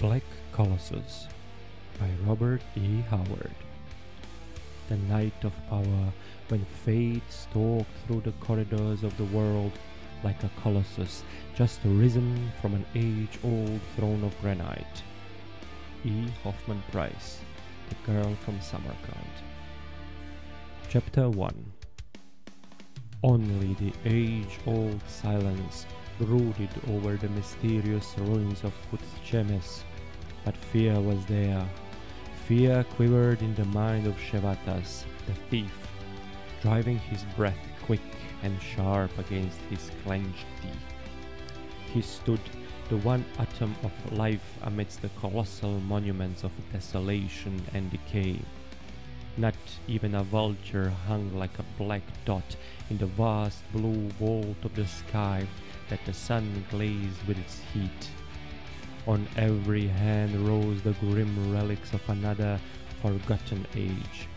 Black Colossus by Robert E. Howard. The night of power, when fate stalked through the corridors of the world like a colossus just risen from an age old throne of granite. E. Hoffman Price, The Girl from Samarkand. Chapter 1 Only the age old silence brooded over the mysterious ruins of Kuthchemes, but fear was there. Fear quivered in the mind of Shevatas, the thief, driving his breath quick and sharp against his clenched teeth. He stood, the one atom of life amidst the colossal monuments of desolation and decay. Not even a vulture hung like a black dot in the vast blue vault of the sky that the sun glazed with its heat. On every hand rose the grim relics of another forgotten age.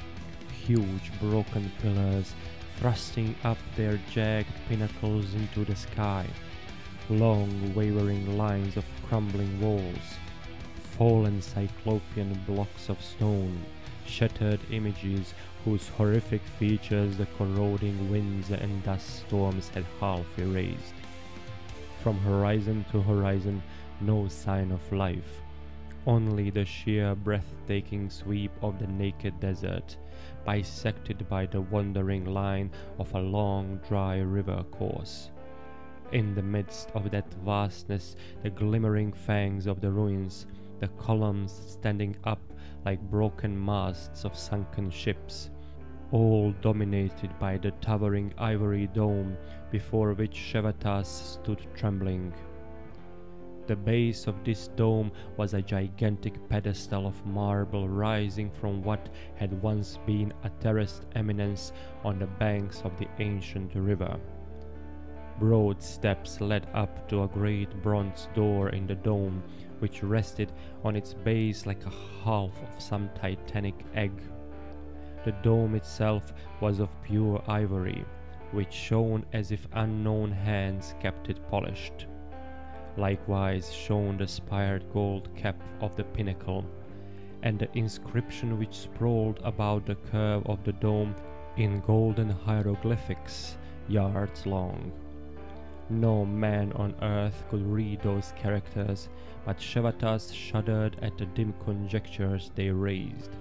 Huge broken pillars thrusting up their jagged pinnacles into the sky. Long wavering lines of crumbling walls. Fallen cyclopean blocks of stone. Shattered images whose horrific features the corroding winds and dust storms had half erased. From horizon to horizon, no sign of life. Only the sheer breathtaking sweep of the naked desert, bisected by the wandering line of a long dry river course. In the midst of that vastness, the glimmering fangs of the ruins, the columns standing up like broken masts of sunken ships, all dominated by the towering ivory dome before which Shevatas stood trembling. The base of this dome was a gigantic pedestal of marble rising from what had once been a terraced eminence on the banks of the ancient river. Broad steps led up to a great bronze door in the dome, which rested on its base like a half of some titanic egg. The dome itself was of pure ivory, which shone as if unknown hands kept it polished. Likewise shone the spired gold cap of the pinnacle, and the inscription which sprawled about the curve of the dome in golden hieroglyphics yards long. No man on earth could read those characters, but Shevatas shuddered at the dim conjectures they raised,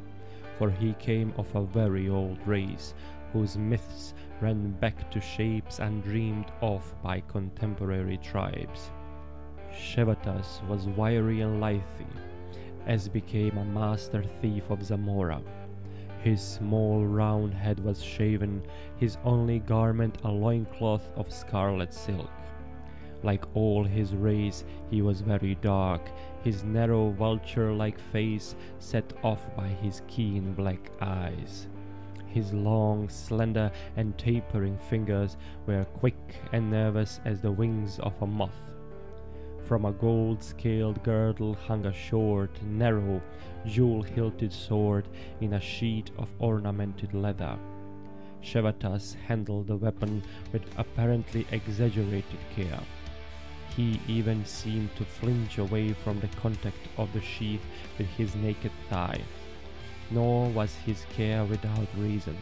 for he came of a very old race, whose myths ran back to shapes undreamed of by contemporary tribes. Shevatas was wiry and lithe, as became a master thief of Zamora. His small round head was shaven, his only garment a loincloth of scarlet silk. Like all his race, he was very dark, his narrow vulture like face set off by his keen black eyes. His long, slender, and tapering fingers were quick and nervous as the wings of a moth. From a gold scaled girdle hung a short, narrow, jewel hilted sword in a sheet of ornamented leather. Shevatas handled the weapon with apparently exaggerated care. He even seemed to flinch away from the contact of the sheath with his naked thigh. Nor was his care without reason.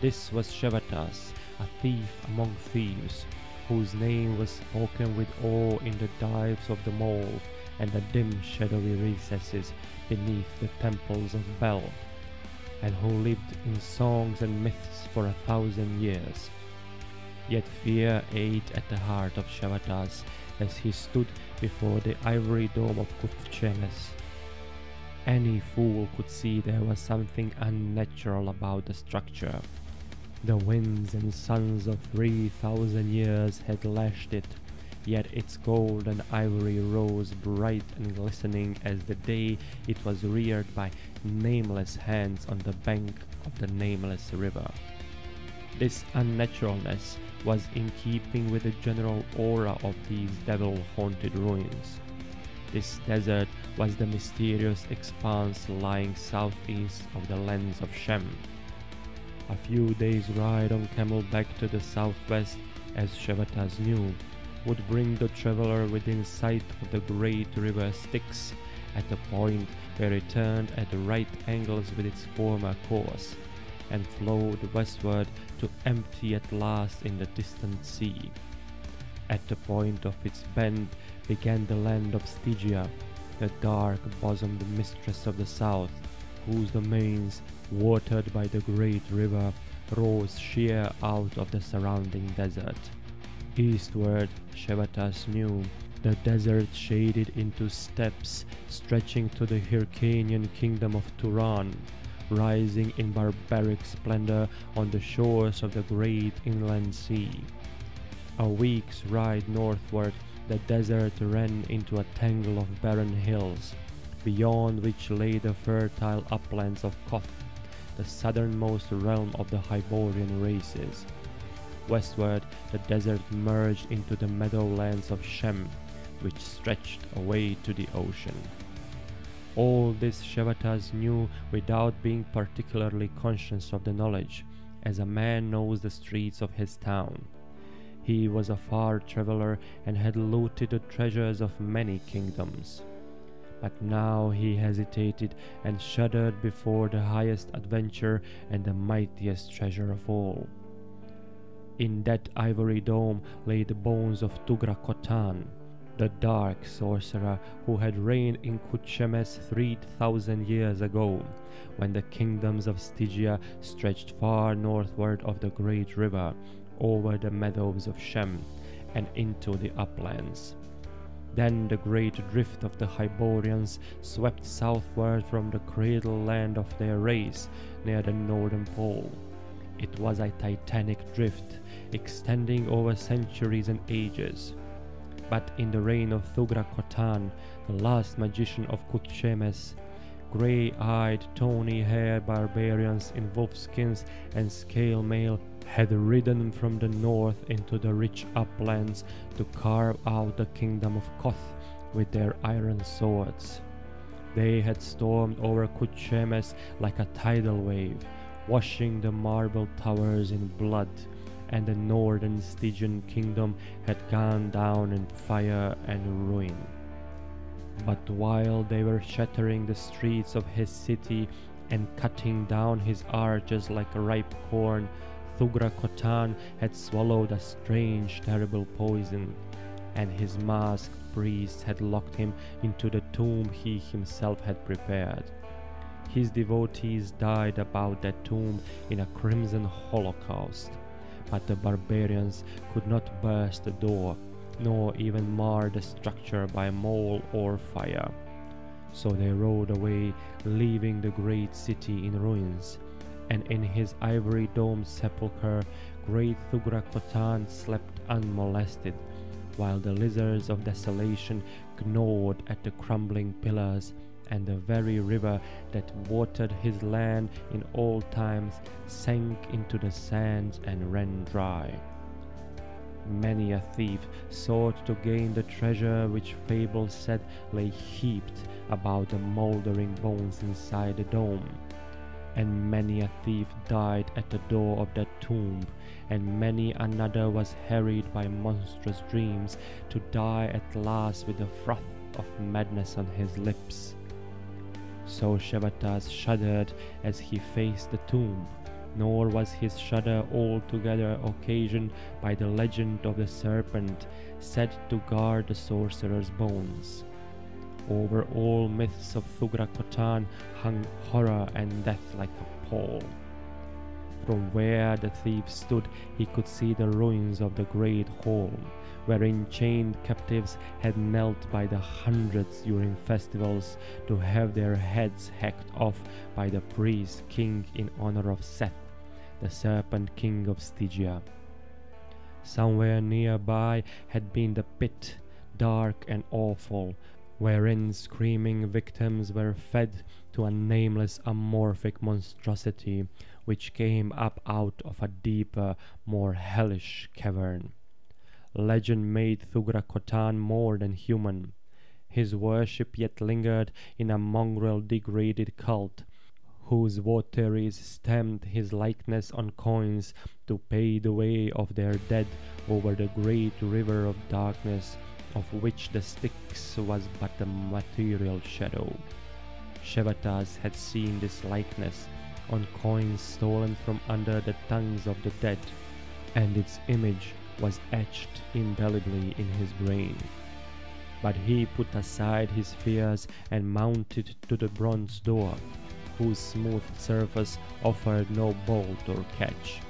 This was Shevatas, a thief among thieves, whose name was spoken with awe in the dives of the mole and the dim shadowy recesses beneath the temples of Bel, and who lived in songs and myths for a thousand years. Yet fear ate at the heart of Shevatas as he stood before the ivory dome of Kuthchemes. Any fool could see there was something unnatural about the structure. The winds and suns of three thousand years had lashed it, yet its gold and ivory rose bright and glistening as the day it was reared by nameless hands on the bank of the nameless river. This unnaturalness was in keeping with the general aura of these devil haunted ruins. This desert was the mysterious expanse lying southeast of the lands of Shem. A few days' ride on camelback to the southwest, as Shevatas knew, would bring the traveler within sight of the great river Styx at a point where it turned at right angles with its former course and flowed westward to empty at last in the distant sea. At the point of its bend began the land of Stygia, the dark bosomed mistress of the south, whose domains, watered by the great river, rose sheer out of the surrounding desert. Eastward, Shevatas knew, the desert shaded into steppes stretching to the Hyrcanian kingdom of Turan, rising in barbaric splendor on the shores of the great inland sea. A week's ride northward, the desert ran into a tangle of barren hills, beyond which lay the fertile uplands of Koth, the southernmost realm of the Hyborian races. Westward, the desert merged into the meadowlands of Shem, which stretched away to the ocean. All this Shevatas knew without being particularly conscious of the knowledge, as a man knows the streets of his town. He was a far traveler and had looted the treasures of many kingdoms. But now he hesitated and shuddered before the highest adventure and the mightiest treasure of all. In that ivory dome lay the bones of Thugra Khotan, the dark sorcerer who had reigned in three thousand years ago, when the kingdoms of Stygia stretched far northward of the great river, over the meadows of Shem, and into the uplands. Then the great drift of the Hyborians swept southward from the cradle land of their race near the northern pole. It was a titanic drift, extending over centuries and ages. But in the reign of Thugra the last magician of Kuthchemes, grey-eyed, tawny-haired barbarians in wolfskins and scale mail had ridden from the north into the rich uplands to carve out the kingdom of Koth with their iron swords. They had stormed over Kuthchemes like a tidal wave, washing the marble towers in blood and the northern Stygian kingdom had gone down in fire and ruin. But while they were shattering the streets of his city and cutting down his arches like ripe corn, Thugra Khotan had swallowed a strange, terrible poison, and his masked priests had locked him into the tomb he himself had prepared. His devotees died about that tomb in a crimson holocaust but the barbarians could not burst the door, nor even mar the structure by mole or fire. So they rode away, leaving the great city in ruins. And in his ivory domed sepulchre, great Thugra Khotan slept unmolested, while the lizards of desolation gnawed at the crumbling pillars and the very river that watered his land in old times sank into the sands and ran dry. Many a thief sought to gain the treasure which fable said lay heaped about the mouldering bones inside the dome. And many a thief died at the door of that tomb, and many another was harried by monstrous dreams to die at last with the froth of madness on his lips. So Shevatas shuddered as he faced the tomb, nor was his shudder altogether occasioned by the legend of the serpent said to guard the sorcerer's bones. Over all myths of Thugra Khotan hung horror and death like a pall. From where the thief stood, he could see the ruins of the great hall, wherein chained captives had knelt by the hundreds during festivals to have their heads hacked off by the priest king in honor of Seth, the serpent king of Stygia. Somewhere nearby had been the pit, dark and awful, wherein screaming victims were fed to a nameless amorphic monstrosity which came up out of a deeper, more hellish cavern. Legend made Thugra Khotan more than human. His worship yet lingered in a mongrel degraded cult, whose votaries stamped his likeness on coins to pay the way of their dead over the great river of darkness, of which the Styx was but a material shadow. Shevatas had seen this likeness on coins stolen from under the tongues of the dead, and its image was etched indelibly in his brain. But he put aside his fears and mounted to the bronze door, whose smooth surface offered no bolt or catch.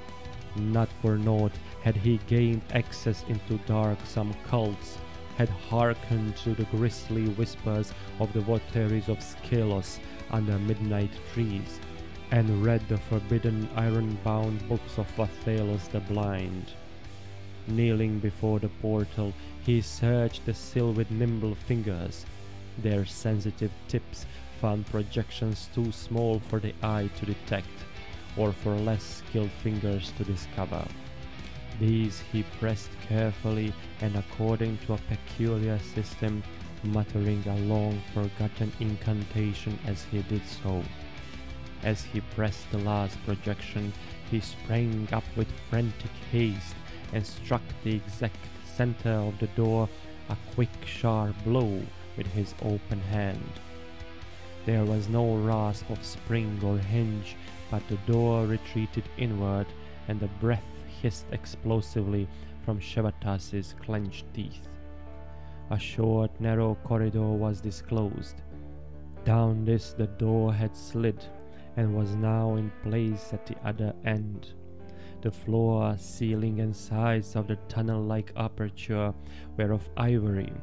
Not for naught had he gained access into darksome cults, had hearkened to the grisly whispers of the votaries of Skelos under midnight trees, and read the forbidden iron-bound books of Vathelos the Blind. Kneeling before the portal, he searched the sill with nimble fingers. Their sensitive tips found projections too small for the eye to detect, or for less skilled fingers to discover. These he pressed carefully and according to a peculiar system, muttering a long forgotten incantation as he did so. As he pressed the last projection, he sprang up with frantic haste and struck the exact center of the door a quick sharp blow with his open hand. There was no rasp of spring or hinge, but the door retreated inward, and the breath hissed explosively from Shevatas's clenched teeth. A short, narrow corridor was disclosed. Down this the door had slid, and was now in place at the other end. The floor, ceiling, and sides of the tunnel like aperture were of ivory,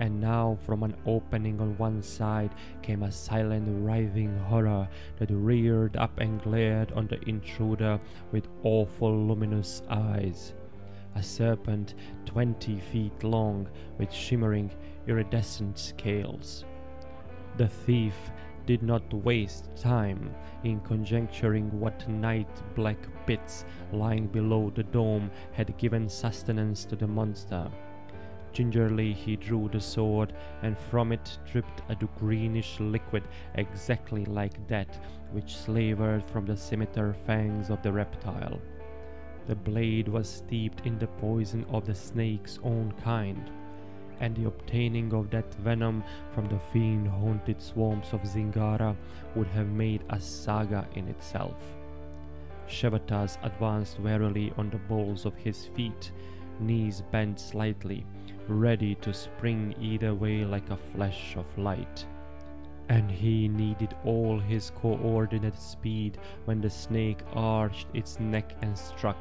and now from an opening on one side came a silent writhing horror that reared up and glared on the intruder with awful luminous eyes. A serpent twenty feet long with shimmering iridescent scales. The thief did not waste time in conjecturing what night black pits lying below the dome had given sustenance to the monster. Gingerly he drew the sword, and from it dripped a greenish liquid exactly like that which slavered from the scimitar fangs of the reptile. The blade was steeped in the poison of the snake's own kind, and the obtaining of that venom from the fiend haunted swamps of Zingara would have made a saga in itself. Shevatas advanced warily on the balls of his feet, knees bent slightly, ready to spring either way like a flash of light. And he needed all his coordinate speed when the snake arched its neck and struck,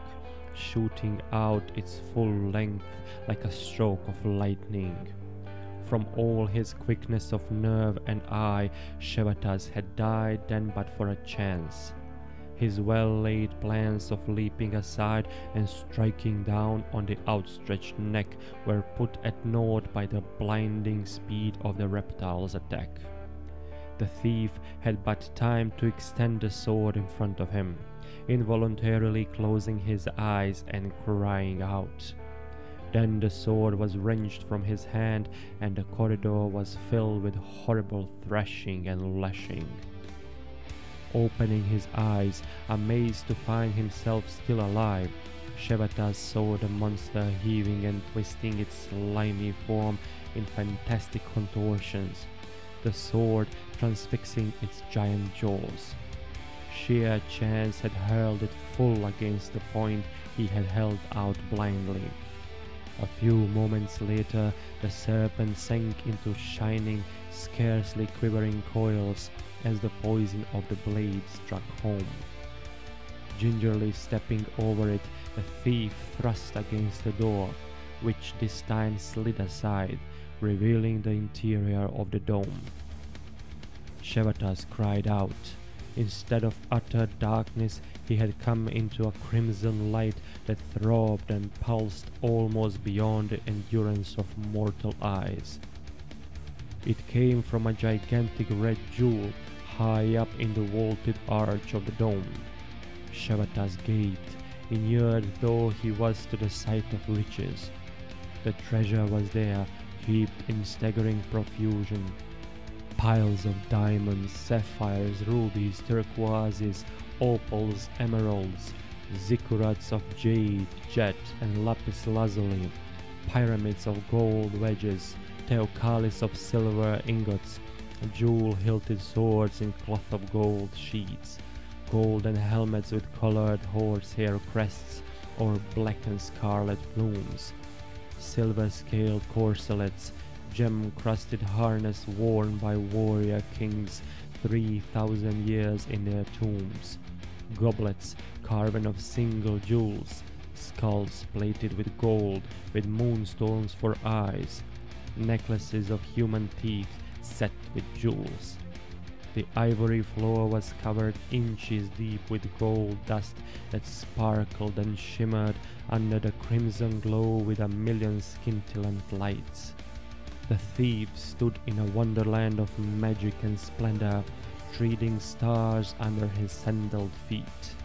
shooting out its full length like a stroke of lightning. From all his quickness of nerve and eye, Shevatas had died then but for a chance his well laid plans of leaping aside and striking down on the outstretched neck were put at naught by the blinding speed of the reptile's attack. The thief had but time to extend the sword in front of him, involuntarily closing his eyes and crying out. Then the sword was wrenched from his hand, and the corridor was filled with horrible thrashing and lashing. Opening his eyes, amazed to find himself still alive, Shevatas saw the monster heaving and twisting its slimy form in fantastic contortions, the sword transfixing its giant jaws. Sheer chance had hurled it full against the point he had held out blindly. A few moments later, the serpent sank into shining, scarcely quivering coils as the poison of the blade struck home. Gingerly stepping over it, the thief thrust against the door, which this time slid aside, revealing the interior of the dome. Shevatas cried out. Instead of utter darkness, he had come into a crimson light that throbbed and pulsed almost beyond the endurance of mortal eyes. It came from a gigantic red jewel high up in the vaulted arch of the dome. Shevatas gate, inured though he was to the sight of riches. The treasure was there, heaped in staggering profusion. piles of diamonds, sapphires, rubies, turquoises, opals, emeralds, ziggurats of jade, jet, and lapis lazuli, pyramids of gold wedges, teocallis of silver ingots, jewel-hilted swords in cloth of gold sheets, golden helmets with colored horsehair crests or black and scarlet plumes, silver-scaled corselets, gem-crusted harness worn by warrior kings three thousand years in their tombs, goblets carven of single jewels, skulls plated with gold with moonstones for eyes, necklaces of human teeth set with jewels. The ivory floor was covered inches deep with gold dust that sparkled and shimmered under the crimson glow with a million scintillant lights. The thief stood in a wonderland of magic and splendor, treading stars under his sandaled feet.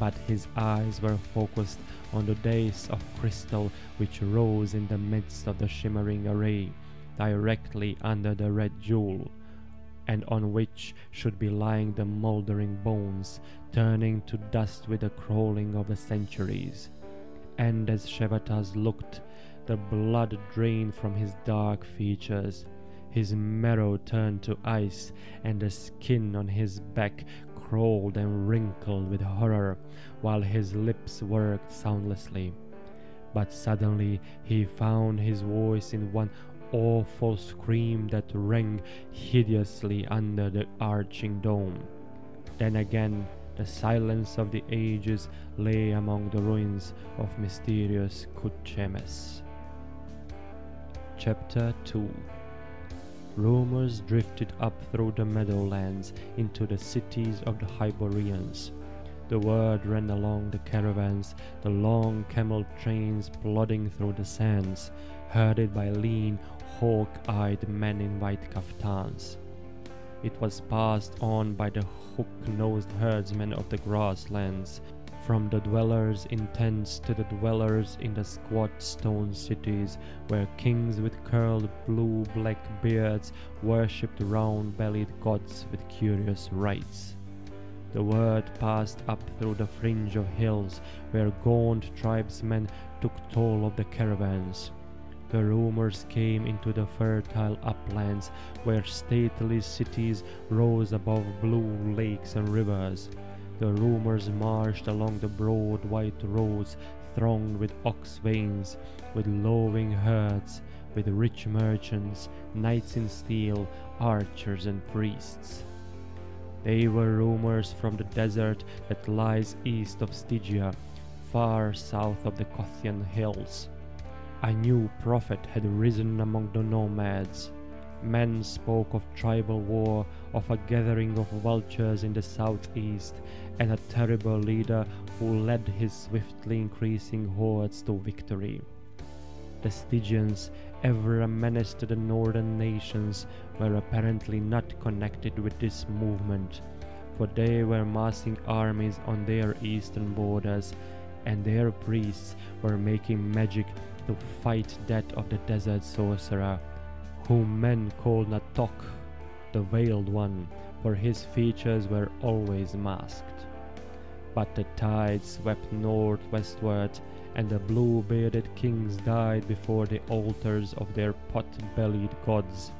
But his eyes were focused on the dais of crystal which rose in the midst of the shimmering array, directly under the red jewel, and on which should be lying the mouldering bones, turning to dust with the crawling of the centuries. And as Shevatas looked, the blood drained from his dark features. His marrow turned to ice, and the skin on his back crawled and wrinkled with horror, while his lips worked soundlessly. But suddenly he found his voice in one awful scream that rang hideously under the arching dome. Then again, the silence of the ages lay among the ruins of mysterious Kut Chemes. Chapter 2 Rumors drifted up through the meadowlands into the cities of the Hyborians. The word ran along the caravans, the long camel trains plodding through the sands, herded by lean, hawk-eyed men in white kaftans. It was passed on by the hook-nosed herdsmen of the grasslands, from the dwellers in tents to the dwellers in the squat stone cities, where kings with curled blue black beards worshipped round bellied gods with curious rites. The word passed up through the fringe of hills, where gaunt tribesmen took toll of the caravans. The rumors came into the fertile uplands, where stately cities rose above blue lakes and rivers. The rumors marched along the broad white roads thronged with ox veins, with lowing herds, with rich merchants, knights in steel, archers and priests. They were rumors from the desert that lies east of Stygia, far south of the Kothian hills. A new prophet had risen among the nomads. Men spoke of tribal war, of a gathering of vultures in the southeast, and a terrible leader who led his swiftly increasing hordes to victory. The Stygians, ever a menace to the northern nations, were apparently not connected with this movement, for they were massing armies on their eastern borders, and their priests were making magic to fight that of the desert sorcerer whom men called Natohk, the Veiled One, for his features were always masked. But the tide swept northwestward, and the blue bearded kings died before the altars of their pot bellied gods,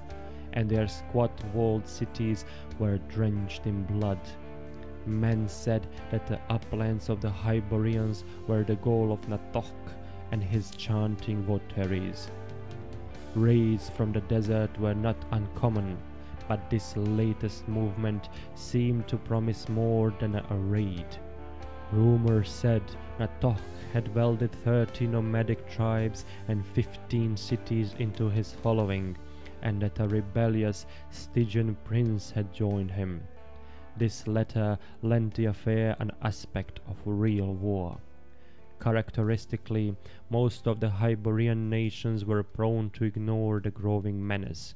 and their squat walled cities were drenched in blood. Men said that the uplands of the Hyborians were the goal of Natohk and his chanting votaries. Raids from the desert were not uncommon, but this latest movement seemed to promise more than a raid. Rumor said Natohk had welded 30 nomadic tribes and 15 cities into his following, and that a rebellious Stygian prince had joined him. This letter lent the affair an aspect of real war. Characteristically, most of the Hyborian nations were prone to ignore the growing menace.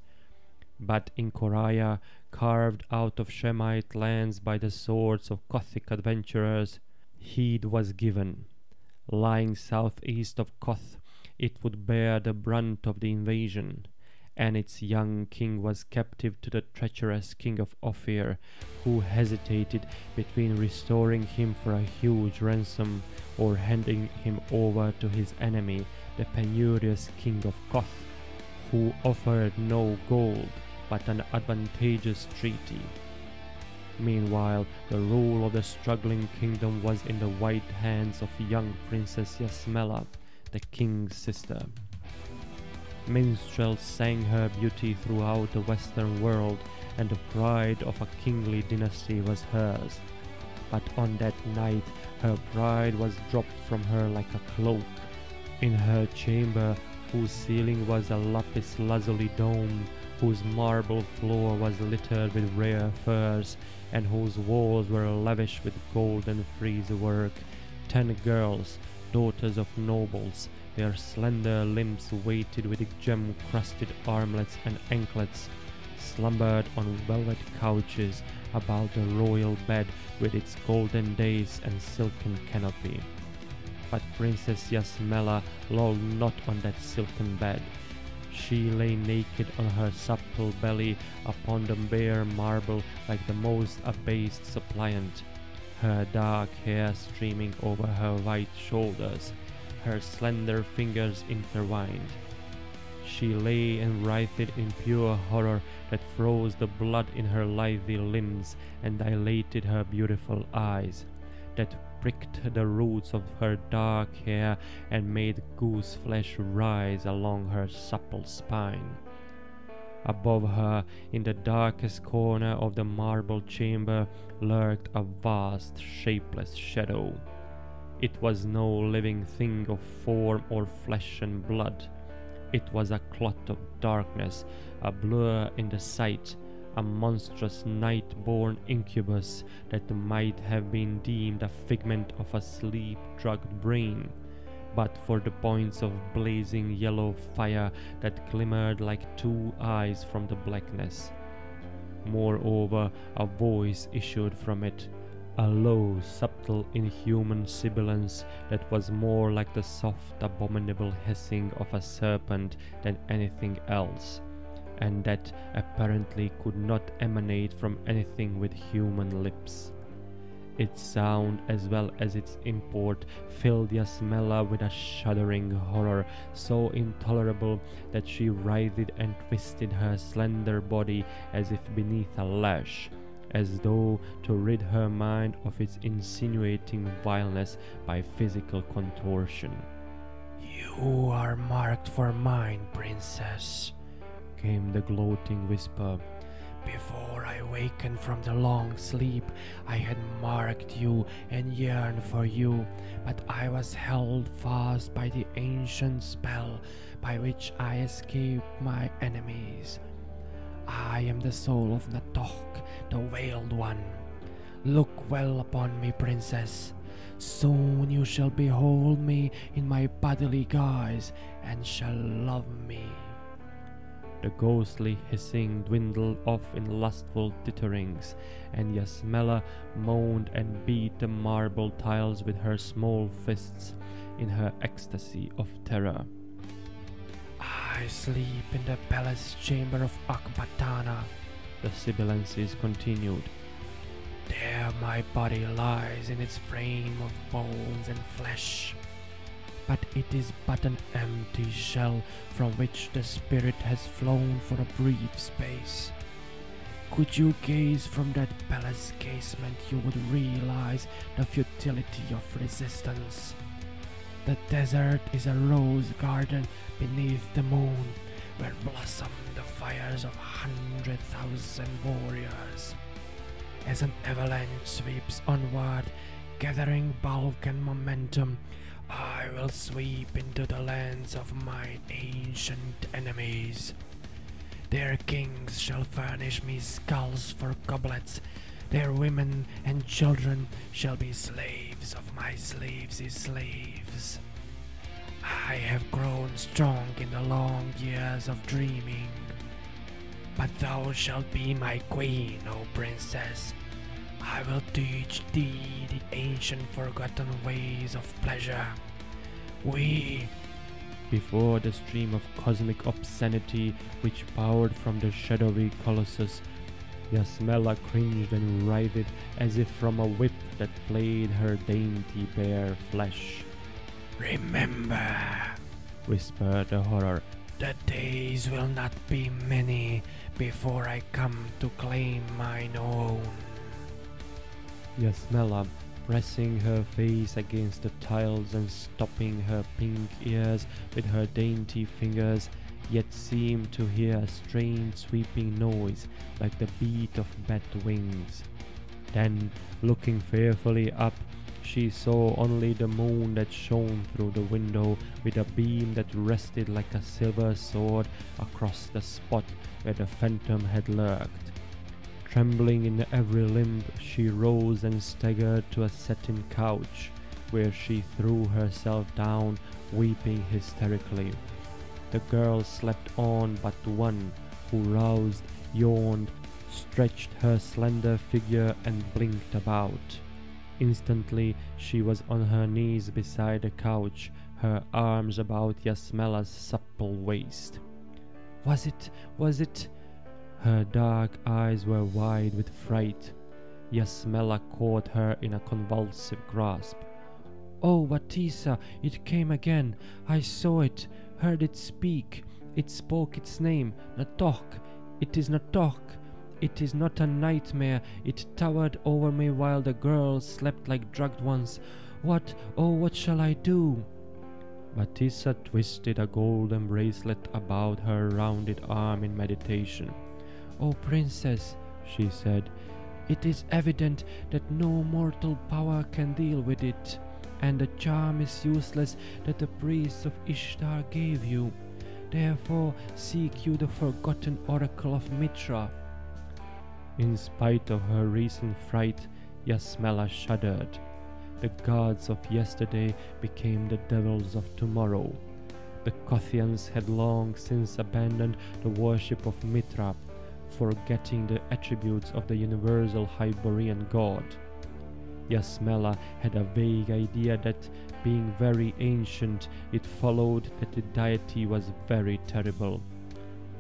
But in Khoraja, carved out of Shemite lands by the swords of Kothic adventurers, heed was given. Lying southeast of Koth, it would bear the brunt of the invasion, and its young king was captive to the treacherous king of Ophir, who hesitated between restoring him for a huge ransom or handing him over to his enemy, the penurious king of Koth, who offered no gold but an advantageous treaty. Meanwhile, the rule of the struggling kingdom was in the white hands of young Princess Yasmela, the king's sister. Minstrels sang her beauty throughout the western world, and the pride of a kingly dynasty was hers. But on that night, her pride was dropped from her like a cloak. In her chamber, whose ceiling was a lapis lazuli dome, whose marble floor was littered with rare furs, and whose walls were lavish with gold and frieze work, ten girls, daughters of nobles, their slender limbs weighted with gem-crusted armlets and anklets, slumbered on velvet couches about the royal bed with its golden dais and silken canopy. But Princess Yasmela lolled not on that silken bed. She lay naked on her supple belly upon the bare marble like the most abased suppliant, her dark hair streaming over her white shoulders, her slender fingers intertwined. She lay and writhed in pure horror that froze the blood in her lithe limbs and dilated her beautiful eyes, that pricked the roots of her dark hair and made goose flesh rise along her supple spine. Above her, in the darkest corner of the marble chamber, lurked a vast, shapeless shadow. It was no living thing of form or flesh and blood. It was a clot of darkness, a blur in the sight, a monstrous night-born incubus that might have been deemed a figment of a sleep-drugged brain, but for the points of blazing yellow fire that glimmered like two eyes from the blackness. Moreover, a voice issued from it, a low, subtle, inhuman sibilance that was more like the soft, abominable hissing of a serpent than anything else and that apparently could not emanate from anything with human lips. Its sound as well as its import filled Yasmela with a shuddering horror so intolerable that she writhed and twisted her slender body as if beneath a lash, as though to rid her mind of its insinuating vileness by physical contortion. You are marked for mine, princess, came the gloating whisper. Before I wakened from the long sleep, I had marked you and yearned for you, but I was held fast by the ancient spell by which I escaped my enemies. I am the soul of Natohk, the Veiled One. Look well upon me, princess. Soon you shall behold me in my bodily guise and shall love me. The ghostly hissing dwindled off in lustful titterings, and Yasmela moaned and beat the marble tiles with her small fists in her ecstasy of terror. I sleep in the palace chamber of Akbitana, the sibilances continued. There my body lies in its frame of bones and flesh but it is but an empty shell from which the spirit has flown for a brief space. Could you gaze from that palace casement, you would realize the futility of resistance. The desert is a rose garden beneath the moon, where blossom the fires of hundred thousand warriors. As an avalanche sweeps onward, gathering bulk and momentum, I will sweep into the lands of my ancient enemies. Their kings shall furnish me skulls for goblets. Their women and children shall be slaves of my slaves' slaves. I have grown strong in the long years of dreaming. But thou shalt be my queen, O princess, I will teach thee the ancient forgotten ways of pleasure. We, Before the stream of cosmic obscenity which poured from the shadowy colossus, Yasmela cringed and writhed as if from a whip that flayed her dainty bare flesh. Remember, whispered the horror, the days will not be many before I come to claim mine own. Yasmela, pressing her face against the tiles and stopping her pink ears with her dainty fingers, yet seemed to hear a strange sweeping noise like the beat of bat wings. Then, looking fearfully up, she saw only the moon that shone through the window with a beam that rested like a silver sword across the spot where the phantom had lurked. Trembling in every limb, she rose and staggered to a satin couch, where she threw herself down, weeping hysterically. The girl slept on but one, who roused, yawned, stretched her slender figure, and blinked about. Instantly she was on her knees beside the couch, her arms about Yasmela's supple waist. Was it? Was it? Her dark eyes were wide with fright. Yasmela caught her in a convulsive grasp. Oh, Vateesa, it came again. I saw it, heard it speak. It spoke its name, Natohk. It is Natohk. It is not a nightmare. It towered over me while the girls slept like drugged ones. What, oh, what shall I do? Vateesa twisted a golden bracelet about her rounded arm in meditation. Oh, princess, she said, it is evident that no mortal power can deal with it, and the charm is useless that the priests of Ishtar gave you. Therefore, seek you the forgotten oracle of Mitra. In spite of her recent fright, Yasmela shuddered. The gods of yesterday became the devils of tomorrow. The Kothians had long since abandoned the worship of Mitra, forgetting the attributes of the universal Hyborian god. Yasmela had a vague idea that, being very ancient, it followed that the deity was very terrible.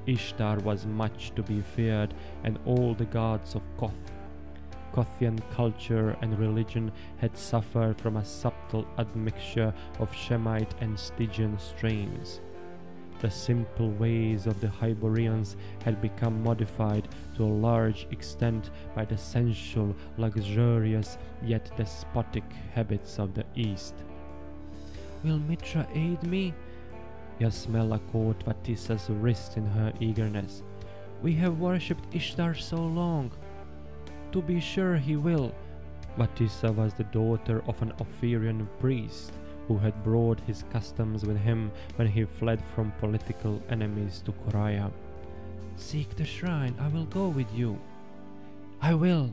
Ishtar was much to be feared, and all the gods of Koth. Kothian culture and religion had suffered from a subtle admixture of Shemite and Stygian strains. The simple ways of the Hyborians had become modified to a large extent by the sensual, luxurious, yet despotic habits of the East. Will Mitra aid me? Yasmela caught Vateesa's wrist in her eagerness. We have worshipped Ishtar so long. To be sure he will. Vateesa was the daughter of an Ophirian priest who had brought his customs with him when he fled from political enemies to Khoraja. Seek the shrine, I will go with you. I will.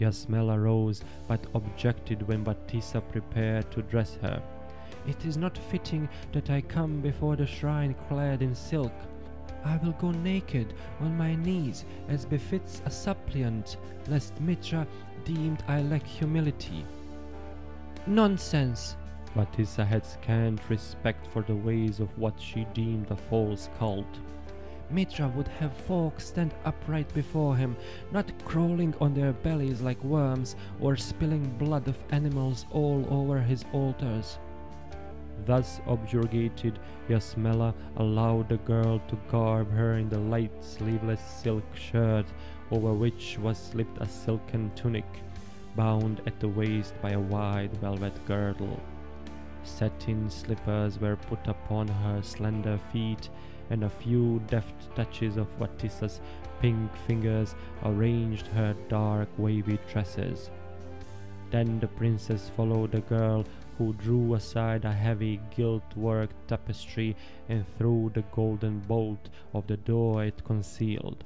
Yasmela rose but objected when Vateesa prepared to dress her. It is not fitting that I come before the shrine clad in silk. I will go naked on my knees as befits a suppliant, lest Mitra deemed I lack humility. Nonsense! Vateesa had scant respect for the ways of what she deemed a false cult. Mitra would have folk stand upright before him, not crawling on their bellies like worms or spilling blood of animals all over his altars. Thus objurgated, Yasmela allowed the girl to garb her in the light sleeveless silk shirt over which was slipped a silken tunic, bound at the waist by a wide velvet girdle. Satin slippers were put upon her slender feet, and a few deft touches of Vateesa's pink fingers arranged her dark wavy tresses. Then the princess followed the girl who drew aside a heavy gilt-worked tapestry and threw the golden bolt of the door it concealed.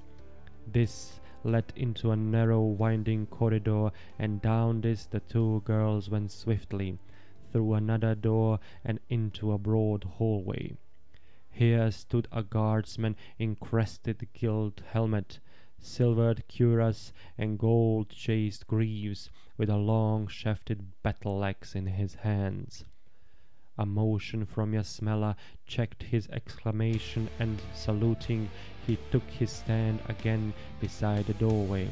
This led into a narrow winding corridor, and down this the two girls went swiftly, through another door and into a broad hallway. Here stood a guardsman in crested gilt helmet, silvered cuirass, and gold chased greaves, with a long shafted battle axe in his hands. A motion from Yasmela checked his exclamation, and saluting, he took his stand again beside the doorway,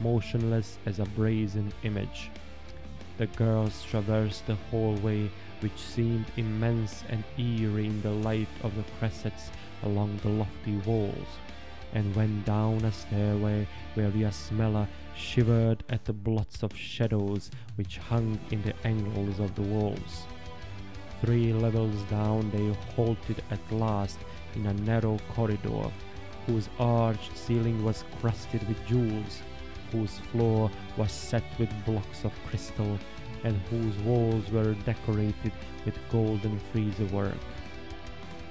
motionless as a brazen image. The girls traversed the hallway, which seemed immense and eerie in the light of the cressets along the lofty walls, and went down a stairway where Yasmela shivered at the blots of shadows which hung in the angles of the walls. Three levels down, they halted at last in a narrow corridor, whose arched ceiling was crusted with jewels, whose floor was set with blocks of crystal, and whose walls were decorated with golden frieze work.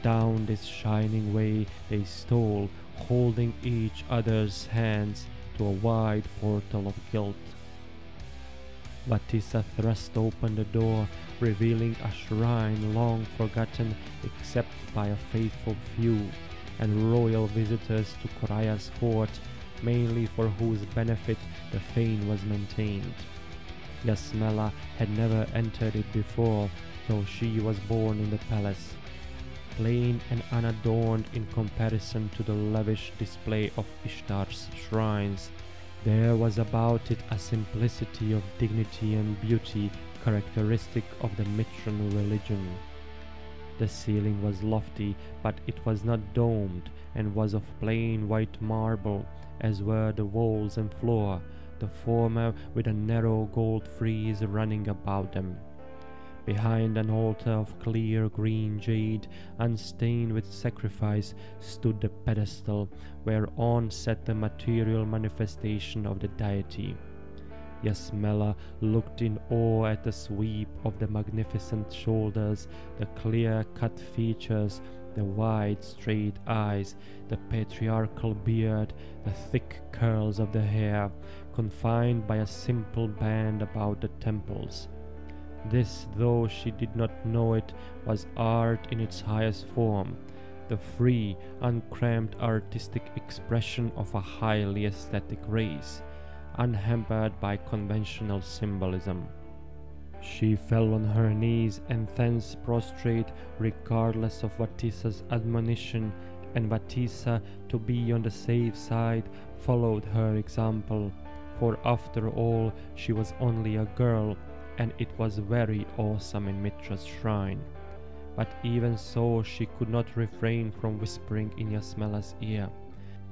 Down this shining way they stole, holding each other's hands to a wide portal of gilt. Vateesa thrust open the door, revealing a shrine long forgotten except by a faithful few, and royal visitors to Khoraja's court, mainly for whose benefit the fane was maintained. Yasmela had never entered it before, though she was born in the palace. Plain and unadorned in comparison to the lavish display of Ishtar's shrines, there was about it a simplicity of dignity and beauty characteristic of the Mitran religion. The ceiling was lofty, but it was not domed, and was of plain white marble, as were the walls and floor, the former with a narrow gold frieze running about them. Behind an altar of clear green jade, unstained with sacrifice, stood the pedestal whereon sat the material manifestation of the deity. Yasmela looked in awe at the sweep of the magnificent shoulders, the clear cut features, the wide straight eyes, the patriarchal beard, the thick curls of the hair, confined by a simple band about the temples. This, though she did not know it, was art in its highest form, the free, uncramped artistic expression of a highly aesthetic race, unhampered by conventional symbolism. She fell on her knees and thence prostrate, regardless of Vateesa's admonition, and Vateesa, to be on the safe side, followed her example, for after all she was only a girl and it was very awesome in Mitra's shrine. But even so, she could not refrain from whispering in Yasmela's ear,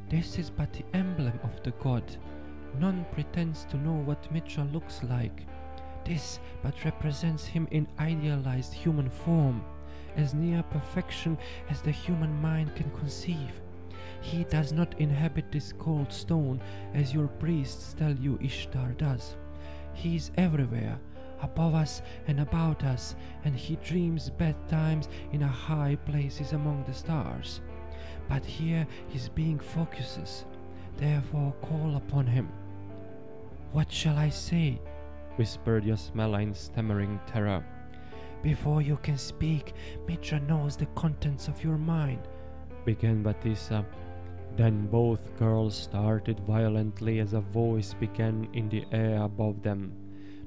This is but the emblem of the god. None pretends to know what Mitra looks like. This but represents him in idealized human form, as near perfection as the human mind can conceive. He does not inhabit this cold stone as your priests tell you Ishtar does. He is everywhere, above us and about us, and he dreams bedtimes in a high places among the stars. But here his being focuses, therefore call upon him. What shall I say? whispered Yasmela in stammering terror. Before you can speak, Mitra knows the contents of your mind, began Vateesa. Then both girls started violently as a voice began in the air above them.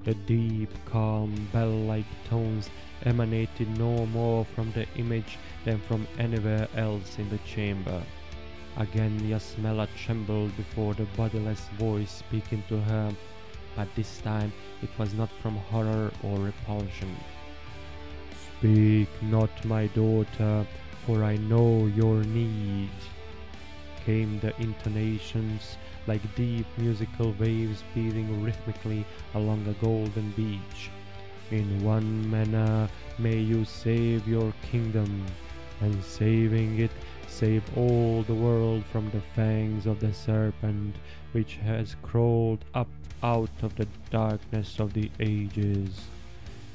The deep, calm, bell like tones emanated no more from the image than from anywhere else in the chamber. Again Yasmela trembled before the bodiless voice speaking to her, but this time it was not from horror or repulsion. Speak not, my daughter, for I know your need. Came the intonations like deep musical waves beating rhythmically along a golden beach. In one manner may you save your kingdom, and saving it, save all the world from the fangs of the serpent which has crawled up out of the darkness of the ages.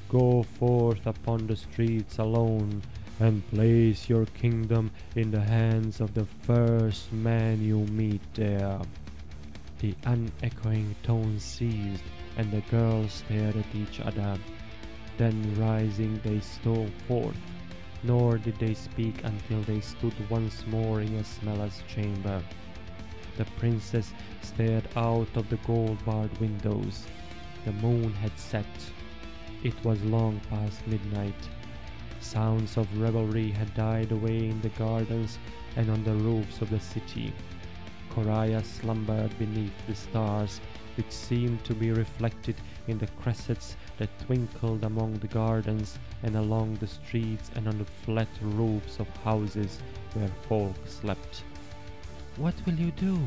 Go forth upon the streets alone, and place your kingdom in the hands of the first man you meet there. The unechoing tones ceased, and the girls stared at each other. Then rising they stole forth, nor did they speak until they stood once more in Yasmela's chamber. The princess stared out of the gold-barred windows. The moon had set. It was long past midnight. Sounds of revelry had died away in the gardens and on the roofs of the city. Khoraja slumbered beneath the stars, which seemed to be reflected in the cressets that twinkled among the gardens and along the streets and on the flat roofs of houses where folk slept. What will you do?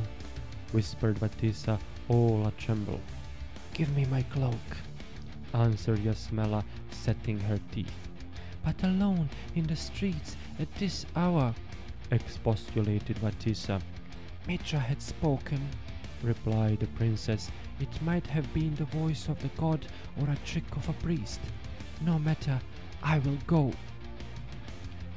whispered Vateesa, all a tremble. Give me my cloak, answered Yasmela, setting her teeth. But alone in the streets at this hour, expostulated Vateesa. Mitra had spoken, replied the princess. It might have been the voice of the god or a trick of a priest. No matter, I will go.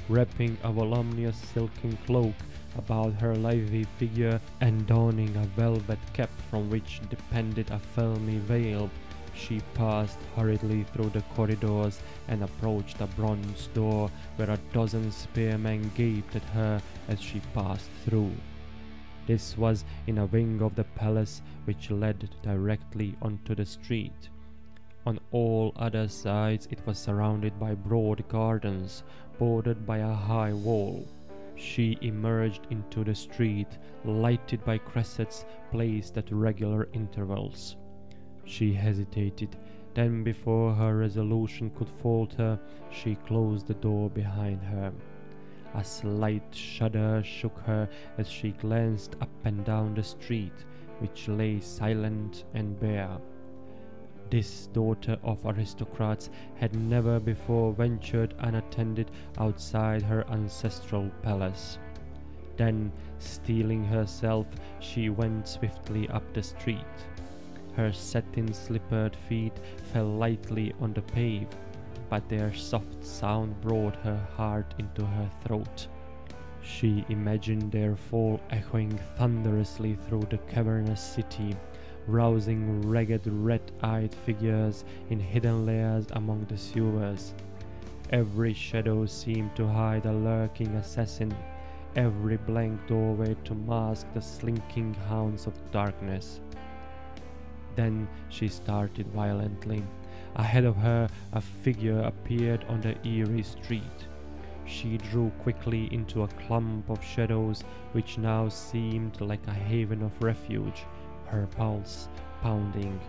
Wrapping a voluminous silken cloak about her lively figure and donning a velvet cap from which depended a filmy veil, she passed hurriedly through the corridors and approached a bronze door where a dozen spearmen gaped at her as she passed through. This was in a wing of the palace which led directly onto the street. On all other sides it was surrounded by broad gardens, bordered by a high wall. She emerged into the street, lighted by cressets placed at regular intervals. She hesitated, then before her resolution could falter, she closed the door behind her. A slight shudder shook her as she glanced up and down the street, which lay silent and bare. This daughter of aristocrats had never before ventured unattended outside her ancestral palace. Then, steeling herself, she went swiftly up the street. Her satin slippered feet fell lightly on the pave, but their soft sound brought her heart into her throat. She imagined their fall echoing thunderously through the cavernous city, rousing ragged red-eyed figures in hidden lairs among the sewers. Every shadow seemed to hide a lurking assassin, every blank doorway to mask the slinking hounds of darkness. Then she started violently. Ahead of her, a figure appeared on the eerie street. She drew quickly into a clump of shadows which now seemed like a haven of refuge, her pulse pounding.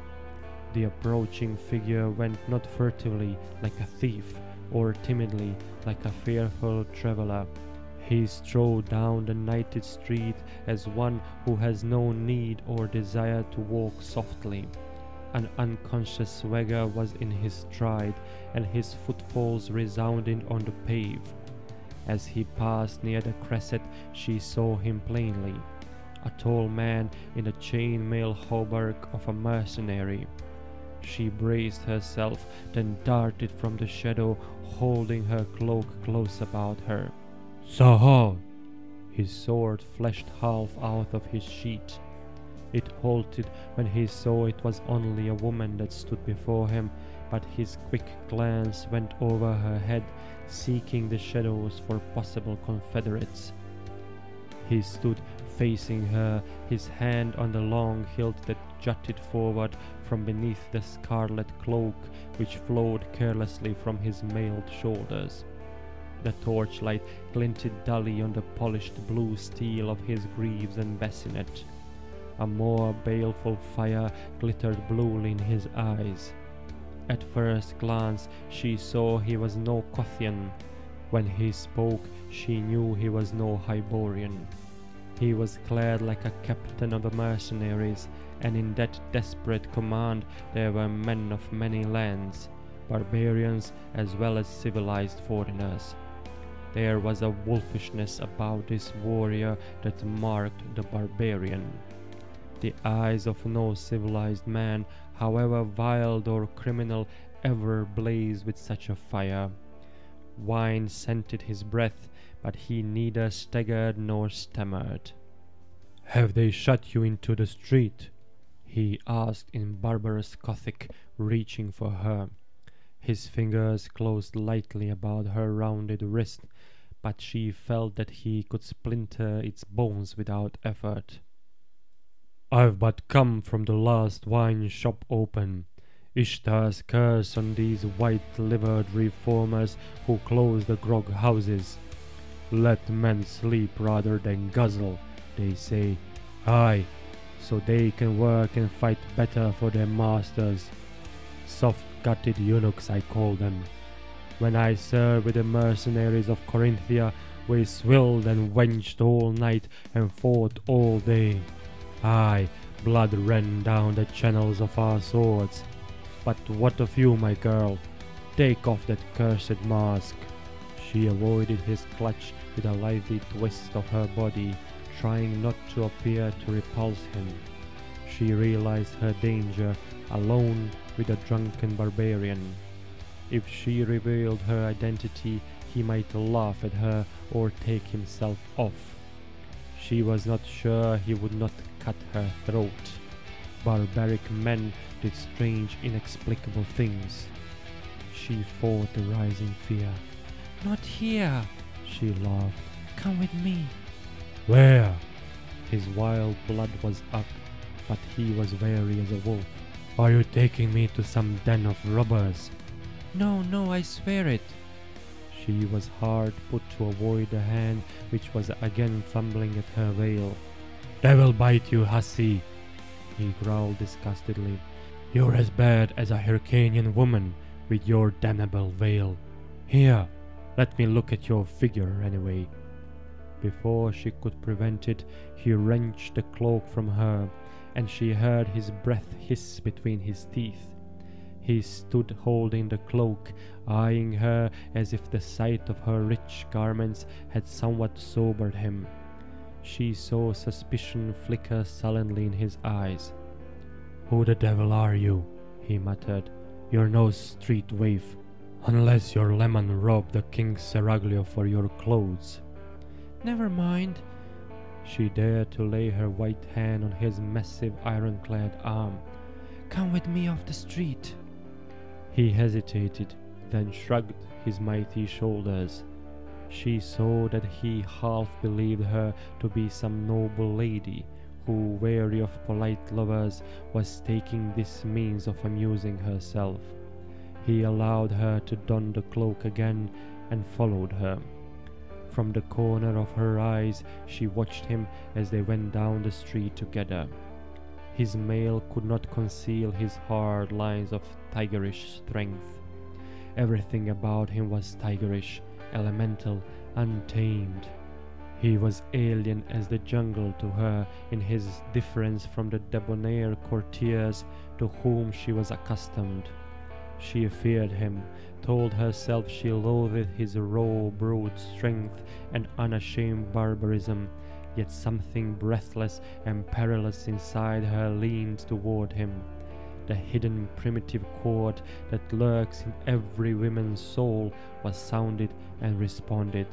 The approaching figure went not furtively like a thief, or timidly like a fearful traveler. He strode down the nighted street as one who has no need or desire to walk softly. An unconscious swagger was in his stride, and his footfalls resounded on the pave. As he passed near the cresset, she saw him plainly a tall man in the chain-mail hauberk of a mercenary. She braced herself, then darted from the shadow, holding her cloak close about her. Sahar! His sword flashed half out of his sheath. It halted when he saw it was only a woman that stood before him, but his quick glance went over her head, seeking the shadows for possible confederates. He stood facing her, his hand on the long hilt that jutted forward from beneath the scarlet cloak which flowed carelessly from his mailed shoulders. The torchlight glinted dully on the polished blue steel of his greaves and bassinet. A more baleful fire glittered bluely in his eyes. At first glance she saw he was no Kothian. When he spoke she knew he was no Hyborian. He was clad like a captain of the mercenaries, and in that desperate command there were men of many lands, barbarians as well as civilized foreigners. There was a wolfishness about this warrior that marked the barbarian. The eyes of no civilized man, however wild or criminal, ever blazed with such a fire. Wine scented his breath, but he neither staggered nor stammered. Have they shut you into the street? he asked in barbarous Kothic, reaching for her. His fingers closed lightly about her rounded wrist, but she felt that he could splinter its bones without effort. I've but come from the last wine shop open. Ishtar's curse on these white-livered reformers who close the grog houses. Let men sleep rather than guzzle, they say. Aye, so they can work and fight better for their masters. Soft-gutted eunuchs I call them. When I served with the mercenaries of Corinthia, we swilled and wenched all night and fought all day. Aye, blood ran down the channels of our swords. But what of you, my girl? Take off that cursed mask. She avoided his clutch with a lively twist of her body, trying not to appear to repulse him. She realized her danger alone with a drunken barbarian. If she revealed her identity, he might laugh at her or take himself off. She was not sure he would not cut her throat. Barbaric men did strange, inexplicable things. She fought the rising fear. Not here, She laughed. come with me. Where? His wild blood was up, but he was wary as a wolf. Are you taking me to some den of robbers? No, no, I swear it. She was hard put to avoid the hand which was again fumbling at her veil. Devil bite you, hussy! He growled disgustedly. You're as bad as a Hyrcanian woman with your damnable veil. Here, let me look at your figure anyway. Before she could prevent it, he wrenched the cloak from her, and she heard his breath hiss between his teeth. He stood holding the cloak, eyeing her as if the sight of her rich garments had somewhat sobered him. She saw suspicion flicker sullenly in his eyes. Who the devil are you? he muttered. You're no street waif, unless your lemon robbed the king's seraglio for your clothes. Never mind. She dared to lay her white hand on his massive ironclad arm. Come with me off the street. He hesitated, then shrugged his mighty shoulders. She saw that he half believed her to be some noble lady who, weary of polite lovers, was taking this means of amusing herself. He allowed her to don the cloak again and followed her. From the corner of her eyes, she watched him as they went down the street together. His mail could not conceal his hard lines of tigerish strength. Everything about him was tigerish, elemental, untamed. He was alien as the jungle to her in his difference from the debonair courtiers to whom she was accustomed. She feared him, told herself she loathed his raw brute strength and unashamed barbarism, yet something breathless and perilous inside her leaned toward him. The hidden primitive chord that lurks in every woman's soul was sounded and responded.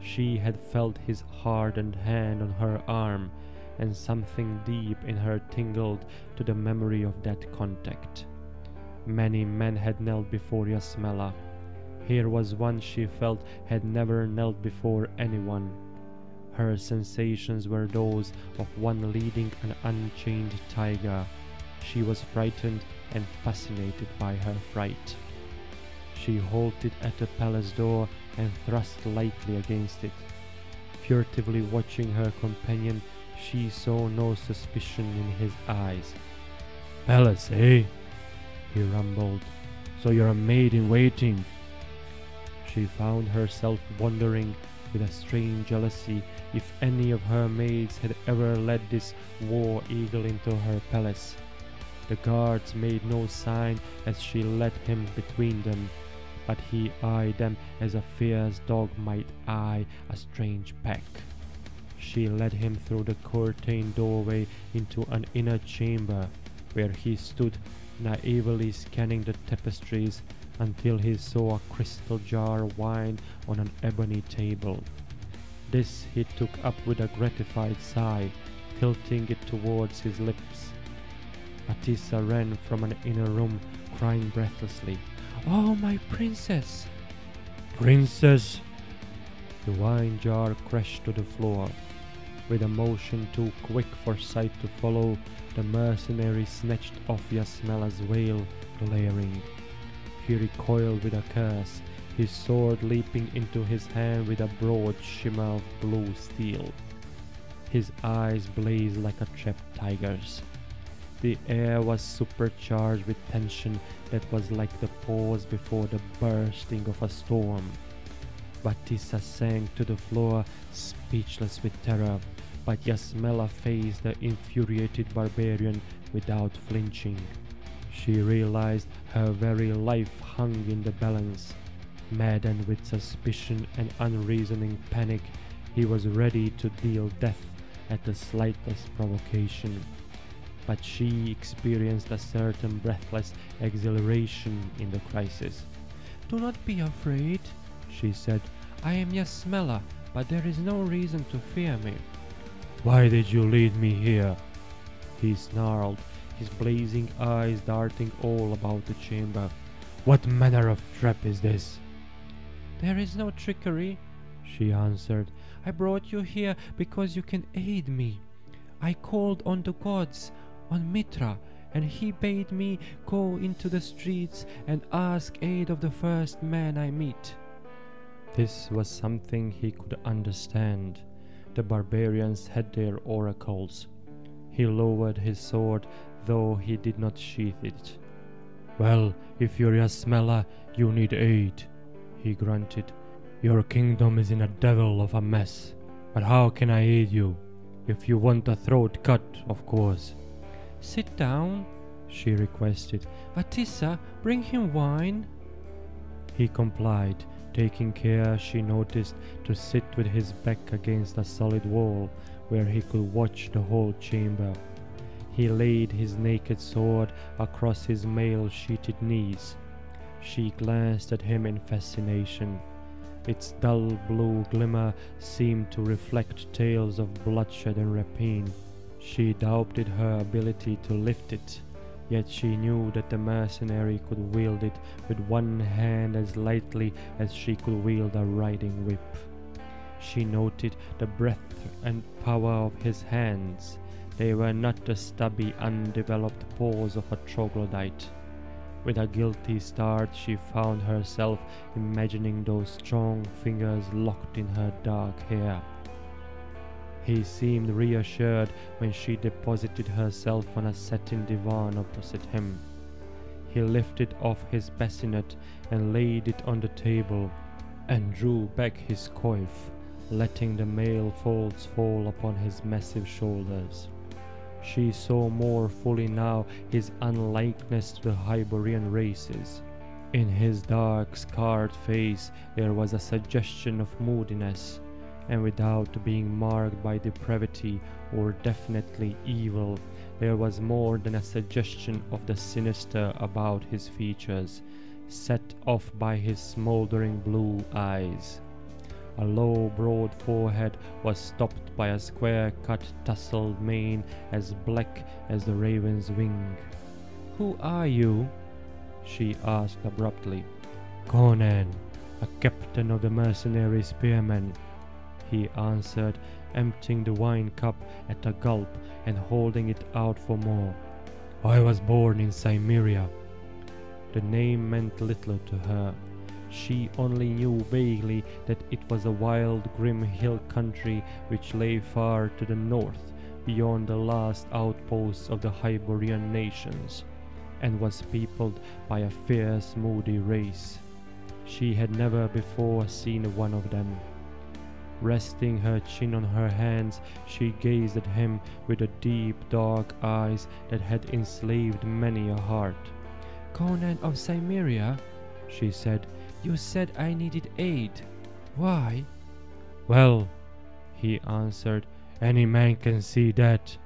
She had felt his hardened hand on her arm, and something deep in her tingled to the memory of that contact. Many men had knelt before Yasmela. Here was one she felt had never knelt before anyone. Her sensations were those of one leading an unchained tiger. She was frightened and fascinated by her fright. She halted at the palace door and thrust lightly against it. Furtively watching her companion, she saw no suspicion in his eyes. Palace, eh? he rumbled. So you're a maid in waiting. She found herself wondering with a strange jealousy if any of her maids had ever led this war eagle into her palace. The guards made no sign as she led him between them, but he eyed them as a fierce dog might eye a strange pack. She led him through the curtained doorway into an inner chamber, where he stood naively scanning the tapestries until he saw a crystal jar of wine on an ebony table. This he took up with a gratified sigh, tilting it towards his lips. Vateesa ran from an inner room, crying breathlessly, Oh, my princess! Princess! The wine jar crashed to the floor. With a motion too quick for sight to follow, the mercenary snatched off Yasmela's veil, glaring. He recoiled with a curse, his sword leaping into his hand with a broad shimmer of blue steel. His eyes blazed like a trapped tiger's. The air was supercharged with tension that was like the pause before the bursting of a storm. Vateesa sank to the floor, speechless with terror, but Yasmela faced the infuriated barbarian without flinching. She realized her very life hung in the balance. Maddened with suspicion and unreasoning panic, he was ready to deal death at the slightest provocation. But she experienced a certain breathless exhilaration in the crisis. Do not be afraid, she said. I am Yasmela, but there is no reason to fear me. Why did you lead me here? He snarled, his blazing eyes darting all about the chamber. What manner of trap is this? There is no trickery, she answered. I brought you here because you can aid me. I called on the gods, on Mitra, and he bade me go into the streets and ask aid of the first man I meet. This was something he could understand. The barbarians had their oracles. He lowered his sword, though he did not sheath it. Well, if you're Yasmela, you need aid, he grunted. Your kingdom is in a devil of a mess. But how can I aid you? If you want a throat cut, of course. Sit down, she requested. Vateesa, bring him wine. He complied, taking care, she noticed, to sit with his back against a solid wall where he could watch the whole chamber. He laid his naked sword across his mail sheeted knees. She glanced at him in fascination. Its dull blue glimmer seemed to reflect tales of bloodshed and rapine. She doubted her ability to lift it, yet she knew that the mercenary could wield it with one hand as lightly as she could wield a riding whip. She noted the breadth and power of his hands. They were not the stubby, undeveloped paws of a troglodyte. With a guilty start, she found herself imagining those strong fingers locked in her dark hair. He seemed reassured when she deposited herself on a satin divan opposite him. He lifted off his bassinet and laid it on the table, and drew back his coif, letting the mail folds fall upon his massive shoulders. She saw more fully now his unlikeness to the Hyborian races. In his dark, scarred face there was a suggestion of moodiness, and without being marked by depravity or definitely evil, there was more than a suggestion of the sinister about his features, set off by his smoldering blue eyes. A low, broad forehead was stopped by a square cut, tousled mane as black as the raven's wing. Who are you? she asked abruptly. Conan, a captain of the mercenary spearmen, he answered, emptying the wine cup at a gulp and holding it out for more. I was born in Cimmeria. The name meant little to her. She only knew vaguely that it was a wild, grim hill country which lay far to the north, beyond the last outposts of the Hyborian nations, and was peopled by a fierce, moody race. She had never before seen one of them. Resting her chin on her hands, she gazed at him with the deep, dark eyes that had enslaved many a heart. Conan of Cimmeria, she said, you said I needed aid. Why? Well, he answered, any man can see that.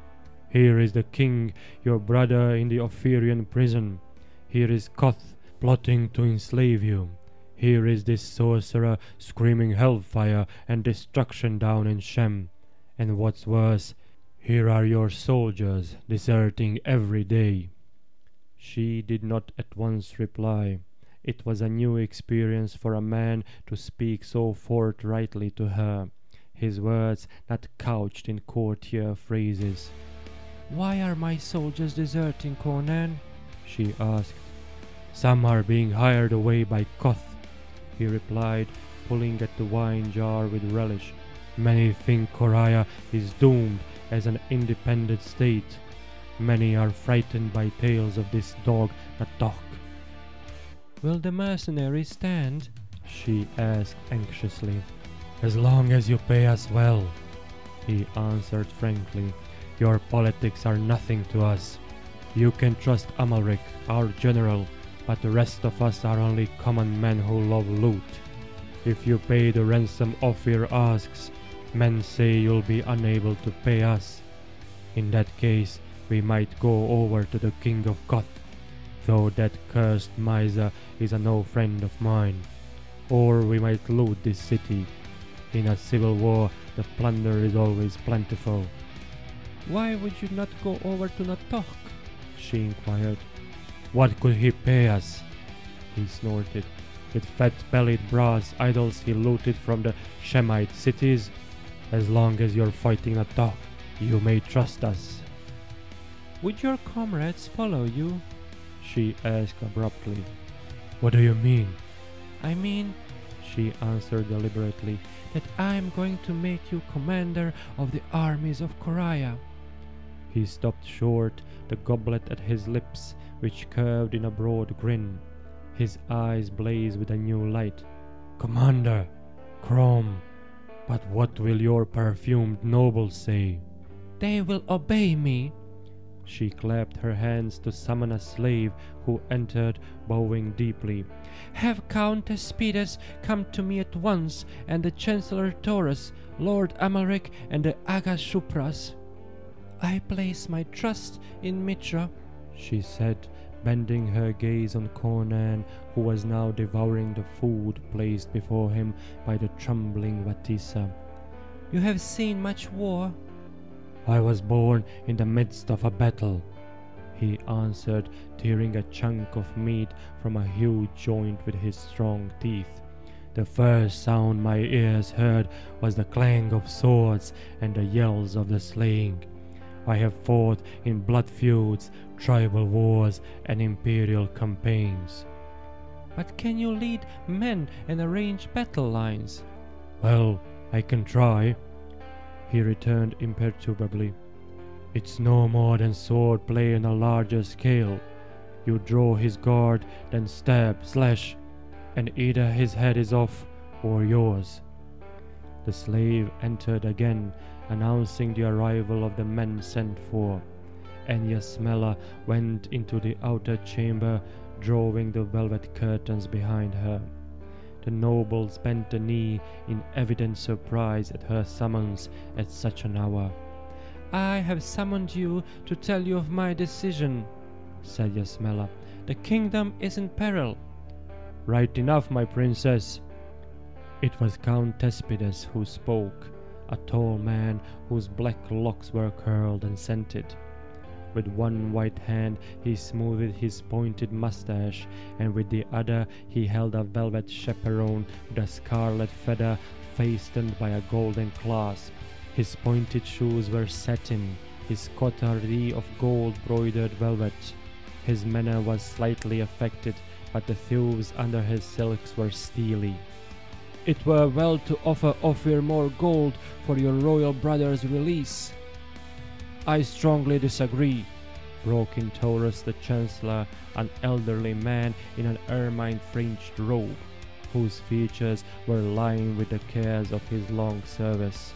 Here is the king, your brother, in the Ophirian prison. Here is Koth, plotting to enslave you. Here is this sorcerer screaming hellfire and destruction down in Shem. And what's worse, here are your soldiers deserting every day. She did not at once reply. It was a new experience for a man to speak so forthrightly to her. his words not couched in courtier phrases. Why are my soldiers deserting Conan? she asked. Some are being hired away by Koth, he replied, pulling at the wine jar with relish. Many think Khoraja is doomed as an independent state. Many are frightened by tales of this dog Natohk. Will the mercenaries stand? she asked anxiously. As long as you pay us well, he answered frankly. Your politics are nothing to us. You can trust Amalric, our general, but the rest of us are only common men who love loot. If you pay the ransom Ophir asks, men say you'll be unable to pay us. In that case, we might go over to the king of Koth, though that cursed miser is an old friend of mine. Or we might loot this city. In a civil war, the plunder is always plentiful. Why would you not go over to Natohk? she inquired. What could he pay us? He snorted. With fat-bellied brass idols he looted from the Shemite cities. As long as you're fighting Natohk, you may trust us. Would your comrades follow you? She asked abruptly. What do you mean? I mean, she answered deliberately, that I am going to make you commander of the armies of Khoraja. He stopped short, the goblet at his lips, which curved in a broad grin. His eyes blazed with a new light. Commander, Crom, but what will your perfumed nobles say? They will obey me. She clapped her hands to summon a slave who entered, bowing deeply. Have Countess Thespides come to me at once, and the Chancellor Taurus, Lord Amalric, and the Aga Shupras. I place my trust in Mitra, she said, bending her gaze on Conan, who was now devouring the food placed before him by the trembling Vateesa. You have seen much war? I was born in the midst of a battle, he answered, tearing a chunk of meat from a huge joint with his strong teeth. The first sound my ears heard was the clang of swords and the yells of the slaying. I have fought in blood feuds, tribal wars, and imperial campaigns. But can you lead men and arrange battle lines? Well, I can try, he returned imperturbably. It's no more than sword play on a larger scale. You draw his guard, then stab, slash, and either his head is off or yours. The slave entered again, announcing the arrival of the men sent for. and Yasmela went into the outer chamber, drawing the velvet curtains behind her. The nobles bent the knee in evident surprise at her summons at such an hour. I have summoned you to tell you of my decision, said Yasmela. The kingdom is in peril. Right enough, my princess. It was Count Thespides who spoke, a tall man whose black locks were curled and scented. With one white hand he smoothed his pointed mustache, and with the other he held a velvet chaperon with a scarlet feather fastened by a golden clasp. His pointed shoes were satin, his coterie of gold broidered velvet. His manner was slightly affected, but the thews under his silks were steely. It were well to offer Ophir more gold for your royal brother's release. I strongly disagree, broke in Taurus the Chancellor, an elderly man in an ermine fringed robe, whose features were lined with the cares of his long service.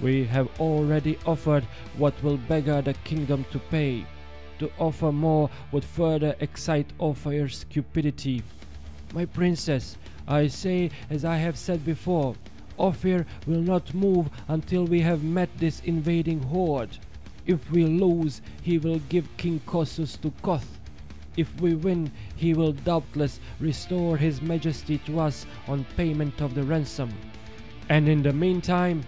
We have already offered what will beggar the kingdom to pay. To offer more would further excite Ophir's cupidity. My princess, I say as I have said before, Ophir will not move until we have met this invading horde. If we lose, he will give King Kossus to Koth. If we win, he will doubtless restore his majesty to us on payment of the ransom. And in the meantime,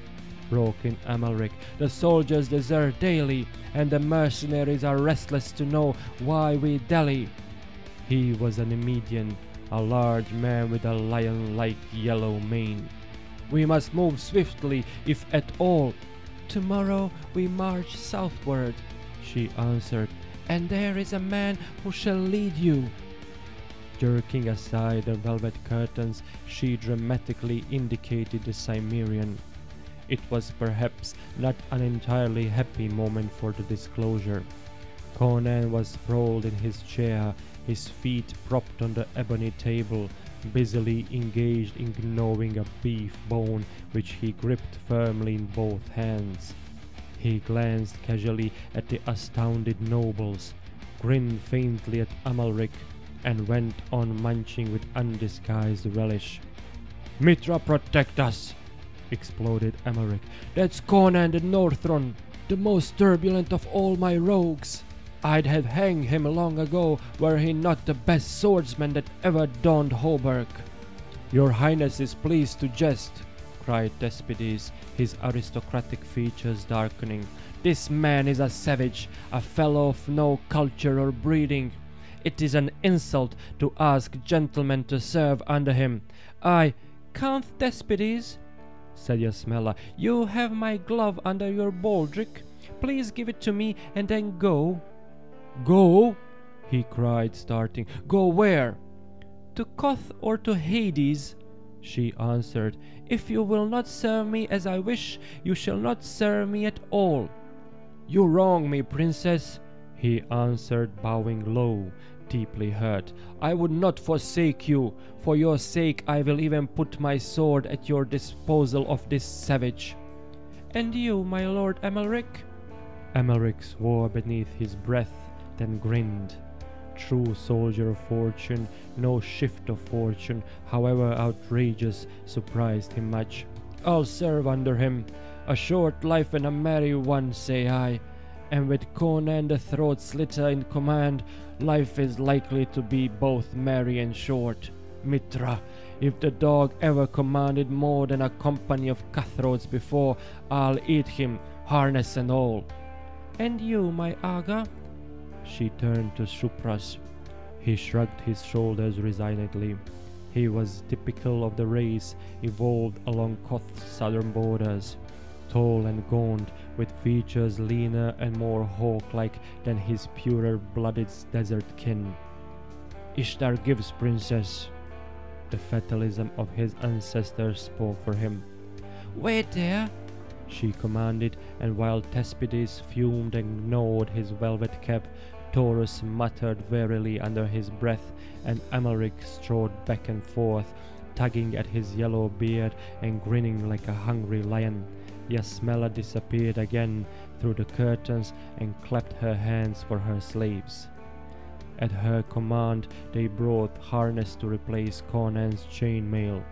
broke in Amalric, the soldiers desert daily, and the mercenaries are restless to know why we dally. He was an Nemedian, a large man with a lion-like yellow mane. We must move swiftly, if at all. Tomorrow we march southward, she answered, and there is a man who shall lead you. Jerking aside the velvet curtains, she dramatically indicated the Cimmerian. It was perhaps not an entirely happy moment for the disclosure. Conan was sprawled in his chair, his feet propped on the ebony table, busily engaged in gnawing a beef bone which he gripped firmly in both hands. He glanced casually at the astounded nobles, grinned faintly at Amalric, and went on munching with undisguised relish. Mitra protect us! exploded Amalric. That's Conan the Northron, the most turbulent of all my rogues. I'd have hanged him long ago were he not the best swordsman that ever donned hauberk. Your Highness is pleased to jest, cried Thespides, his aristocratic features darkening. This man is a savage, a fellow of no culture or breeding. It is an insult to ask gentlemen to serve under him. I, Count Thespides, said Yasmela, you have my glove under your baldric. Please give it to me and then go. Go? he cried, starting. Go where? To Koth or to Hades, she answered. If you will not serve me as I wish, you shall not serve me at all. You wrong me, princess, he answered, bowing low, deeply hurt. I would not forsake you. For your sake, I will even put my sword at your disposal of this savage. And you, my lord Amalric? Amalric swore beneath his breath then grinned. True soldier of fortune, no shift of fortune, however outrageous, surprised him much. I'll serve under him. A short life and a merry one, say I. And with Conan the throat slitter in command, life is likely to be both merry and short. Mitra, if the dog ever commanded more than a company of cutthroats before, I'll eat him, harness and all. And you, my Aga? She turned to Shupras. He shrugged his shoulders resignedly. He was typical of the race evolved along Koth's southern borders, tall and gaunt, with features leaner and more hawk-like than his purer-blooded desert kin. Ishtar gives, princess. The fatalism of his ancestors spoke for him. Wait there, she commanded, and while Thespides fumed and gnawed his velvet cap, Taurus muttered wearily under his breath, and Amalric strode back and forth, tugging at his yellow beard and grinning like a hungry lion. Yasmela disappeared again through the curtains and clapped her hands for her slaves. At her command, they brought harness to replace Conan's chainmail.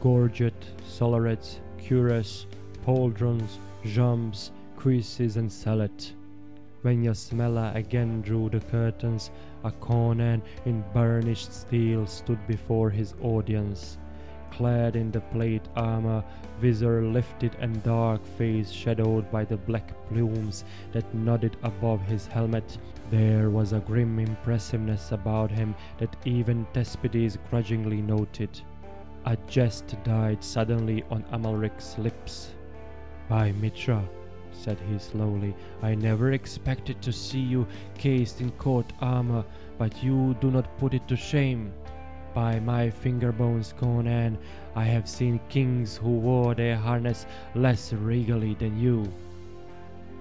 Gorget, sollerets, cuirass, pauldrons, jambs, cuisses, and sallet. When Yasmela again drew the curtains, a Conan in burnished steel stood before his audience. Clad in the plate armor, visor lifted and dark face shadowed by the black plumes that nodded above his helmet, there was a grim impressiveness about him that even Thespides grudgingly noted. A jest died suddenly on Amalric's lips. By Mitra, said he slowly. I never expected to see you cased in court armor, but you do not put it to shame. By my finger bones, Conan, I have seen kings who wore their harness less regally than you.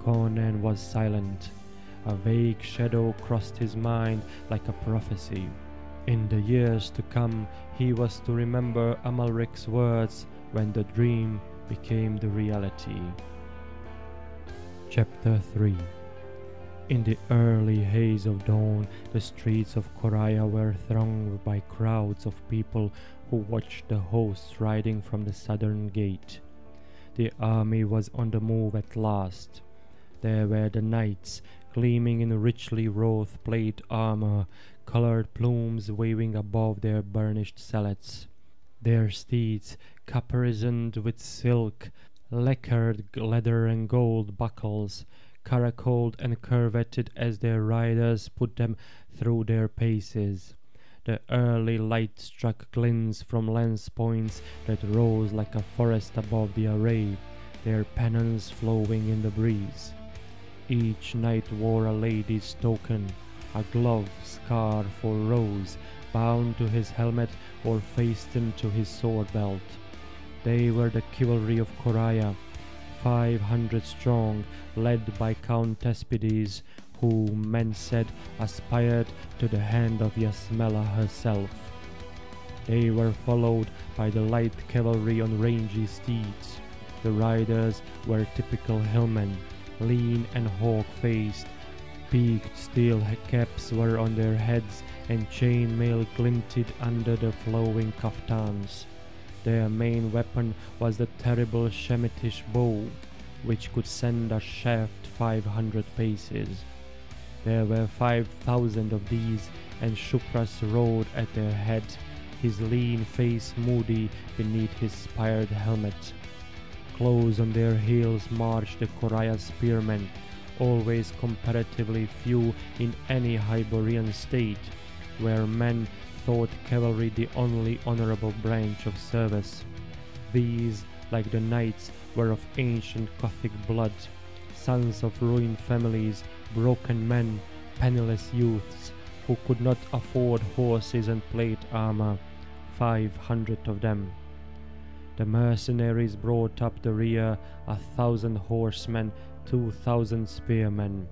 Conan was silent. A vague shadow crossed his mind like a prophecy. In the years to come, he was to remember Amalric's words when the dream became the reality. Chapter 3 In the early haze of dawn, the streets of Khoraja were thronged by crowds of people who watched the hosts riding from the southern gate. The army was on the move at last. There were the knights, gleaming in richly wrought plate armor, colored plumes waving above their burnished sallets. Their steeds, caparisoned with silk, lacquered leather and gold buckles, caracoled and curvetted as their riders put them through their paces. the early light struck glints from lance points that rose like a forest above the array, their pennons flowing in the breeze. Each knight wore a lady's token, a glove, scarf, or rose bound to his helmet or fastened to his sword belt. They were the cavalry of Khoraja, five hundred strong, led by Count Thespides, who, men said, aspired to the hand of Yasmela herself. They were followed by the light cavalry on rangy steeds. The riders were typical hillmen, lean and hawk-faced. Peaked steel caps were on their heads and chainmail glinted under the flowing kaftans. Their main weapon was the terrible Shemitish bow, which could send a shaft 500 paces. There were 5,000 of these, and Shupras rode at their head, his lean face moody beneath his spired helmet. Close on their heels marched the Khoraja spearmen, always comparatively few in any Hyborian state, where men thought cavalry the only honorable branch of service. These, like the knights, were of ancient Kothic blood, sons of ruined families, broken men, penniless youths, who could not afford horses and plate armor, five hundred of them. The mercenaries brought up the rear, a thousand horsemen, two thousand spearmen.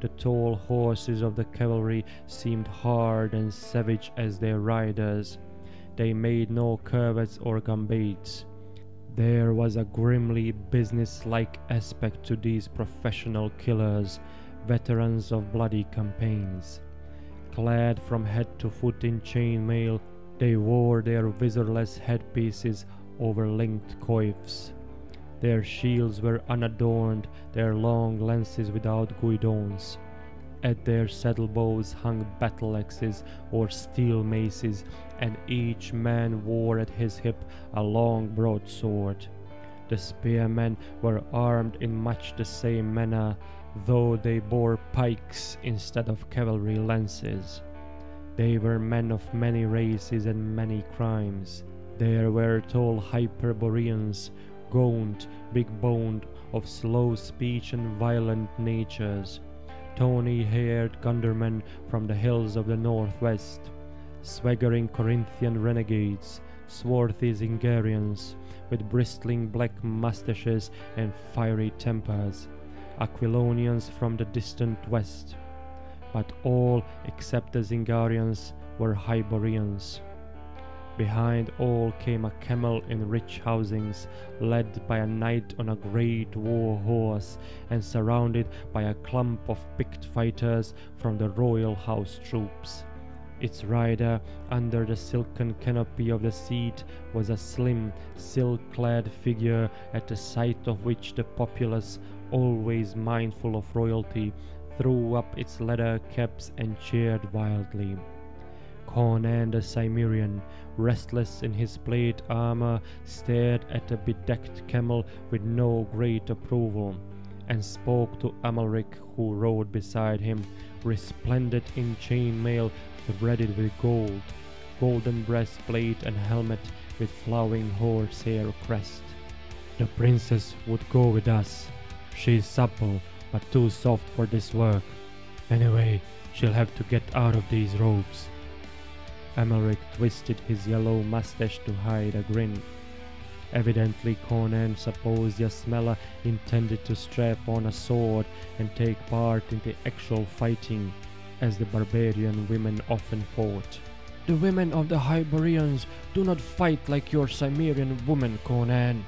The tall horses of the cavalry seemed hard and savage as their riders. They made no curvets or gambades. There was a grimly business-like aspect to these professional killers, veterans of bloody campaigns. Clad from head to foot in chainmail, they wore their visorless headpieces over linked coifs. Their shields were unadorned, their long lances without guidons. At their saddle bows hung battle axes or steel maces, and each man wore at his hip a long broadsword. The spearmen were armed in much the same manner, though they bore pikes instead of cavalry lances. They were men of many races and many crimes. There were tall Hyperboreans gaunt, big-boned, of slow speech and violent natures, tawny-haired gundermen from the hills of the northwest, swaggering Corinthian renegades, swarthy Zingarians, with bristling black mustaches and fiery tempers, Aquilonians from the distant west. But all except the Zingarians were Hyborians. Behind all came a camel in rich housings, led by a knight on a great war horse, and surrounded by a clump of picked fighters from the royal house troops. Its rider, under the silken canopy of the seat, was a slim, silk clad figure at the sight of which the populace, always mindful of royalty, threw up its leather caps and cheered wildly. Conan the Cimmerian, restless in his plate armor, stared at the bedecked camel with no great approval, and spoke to Amalric, who rode beside him, resplendent in chainmail threaded with gold, golden breastplate and helmet with flowing horsehair crest. The princess would go with us. She is supple, but too soft for this work. Anyway, she'll have to get out of these robes. Amalric twisted his yellow mustache to hide a grin. Evidently Conan supposed Yasmela intended to strap on a sword and take part in the actual fighting, as the barbarian women often fought. The women of the Hyborians do not fight like your Cimmerian women, Conan,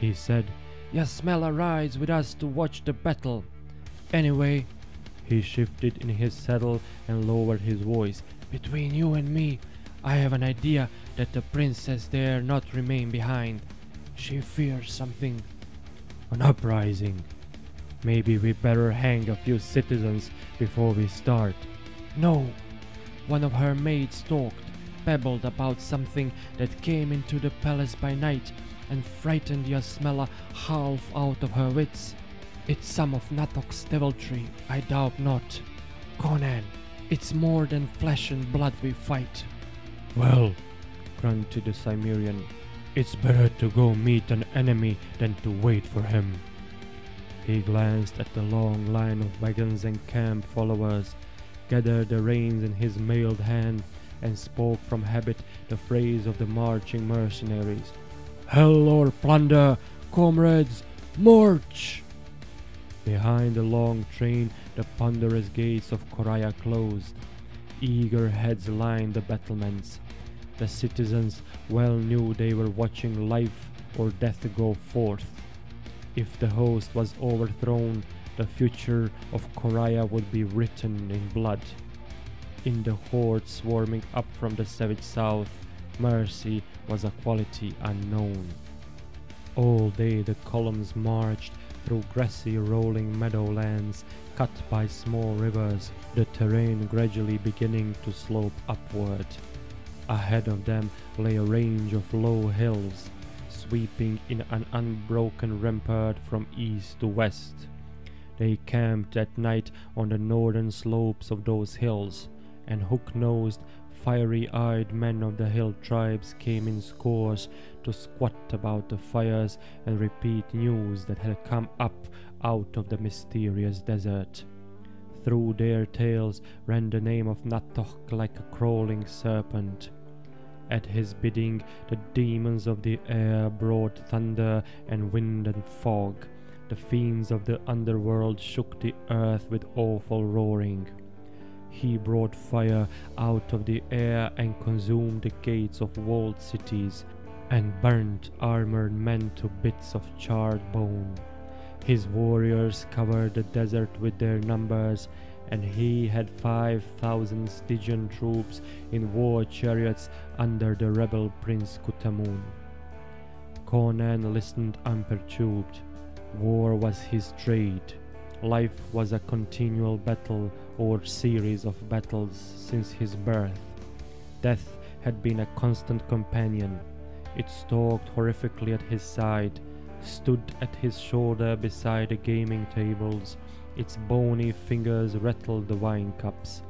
he said. Yasmela rides with us to watch the battle. Anyway, he shifted in his saddle and lowered his voice. Between you and me, I have an idea that the princess dare not remain behind. She fears something. An uprising. Maybe we better hang a few citizens before we start. No. One of her maids talked, babbled about something that came into the palace by night and frightened Yasmela half out of her wits. It's some of Natohk's deviltry, I doubt not. Conan, it's more than flesh and blood we fight. Well, grunted the Cimmerian, it's better to go meet an enemy than to wait for him. He glanced at the long line of wagons and camp followers, gathered the reins in his mailed hand, and spoke from habit the phrase of the marching mercenaries. Hell or plunder, comrades, march! Behind the long train, the ponderous gates of Khoraja closed. Eager heads lined the battlements. The citizens well knew they were watching life or death go forth. If the host was overthrown, the future of Khoraja would be written in blood. In the horde swarming up from the savage south, mercy was a quality unknown. All day the columns marched through grassy rolling meadowlands cut by small rivers, the terrain gradually beginning to slope upward. Ahead of them lay a range of low hills, sweeping in an unbroken rampart from east to west. They camped at night on the northern slopes of those hills, and hook-nosed, fiery-eyed men of the hill tribes came in scores to squat about the fires and repeat news that had come up out of the mysterious desert. Through their tales ran the name of Natohk like a crawling serpent. At his bidding, the demons of the air brought thunder and wind and fog. The fiends of the underworld shook the earth with awful roaring. He brought fire out of the air and consumed the gates of walled cities, and burnt armored men to bits of charred bone. His warriors covered the desert with their numbers, and he had five thousand Stygian troops in war chariots under the rebel prince Kutamun. Conan listened unperturbed. War was his trade. Life was a continual battle or series of battles since his birth. Death had been a constant companion. It stalked horrifically at his side, stood at his shoulder beside the gaming tables. Its bony fingers rattled the wine cups.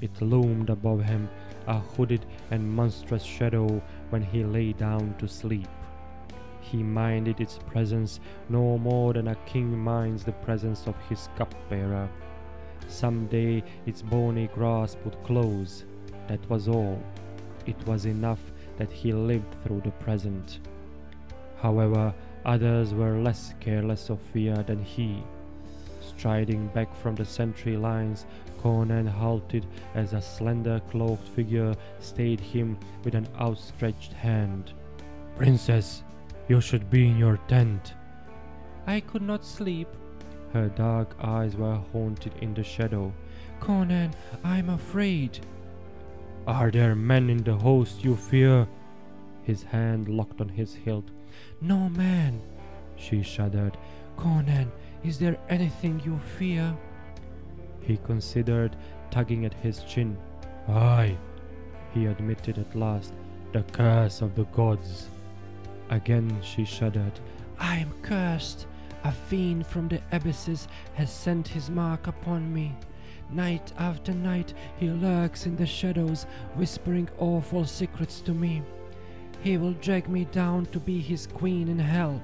It loomed above him, a hooded and monstrous shadow, when he lay down to sleep. He minded its presence no more than a king minds the presence of his cupbearer. Some day its bony grasp would close. That was all. It was enough that he lived through the present. However, others were less careless of fear than he. Striding back from the sentry lines, Conan halted as a slender cloaked figure stayed him with an outstretched hand. Princess, you should be in your tent. I could not sleep. Her dark eyes were haunted in the shadow. Conan, I'm afraid. Are there men in the host you fear? His hand locked on his hilt. No man. She shuddered. Conan, is there anything you fear? He considered, tugging at his chin. Aye, he admitted at last, the curse of the gods. Again she shuddered. I am cursed. A fiend from the abysses has sent his mark upon me. Night after night he lurks in the shadows, whispering awful secrets to me. He will drag me down to be his queen in hell.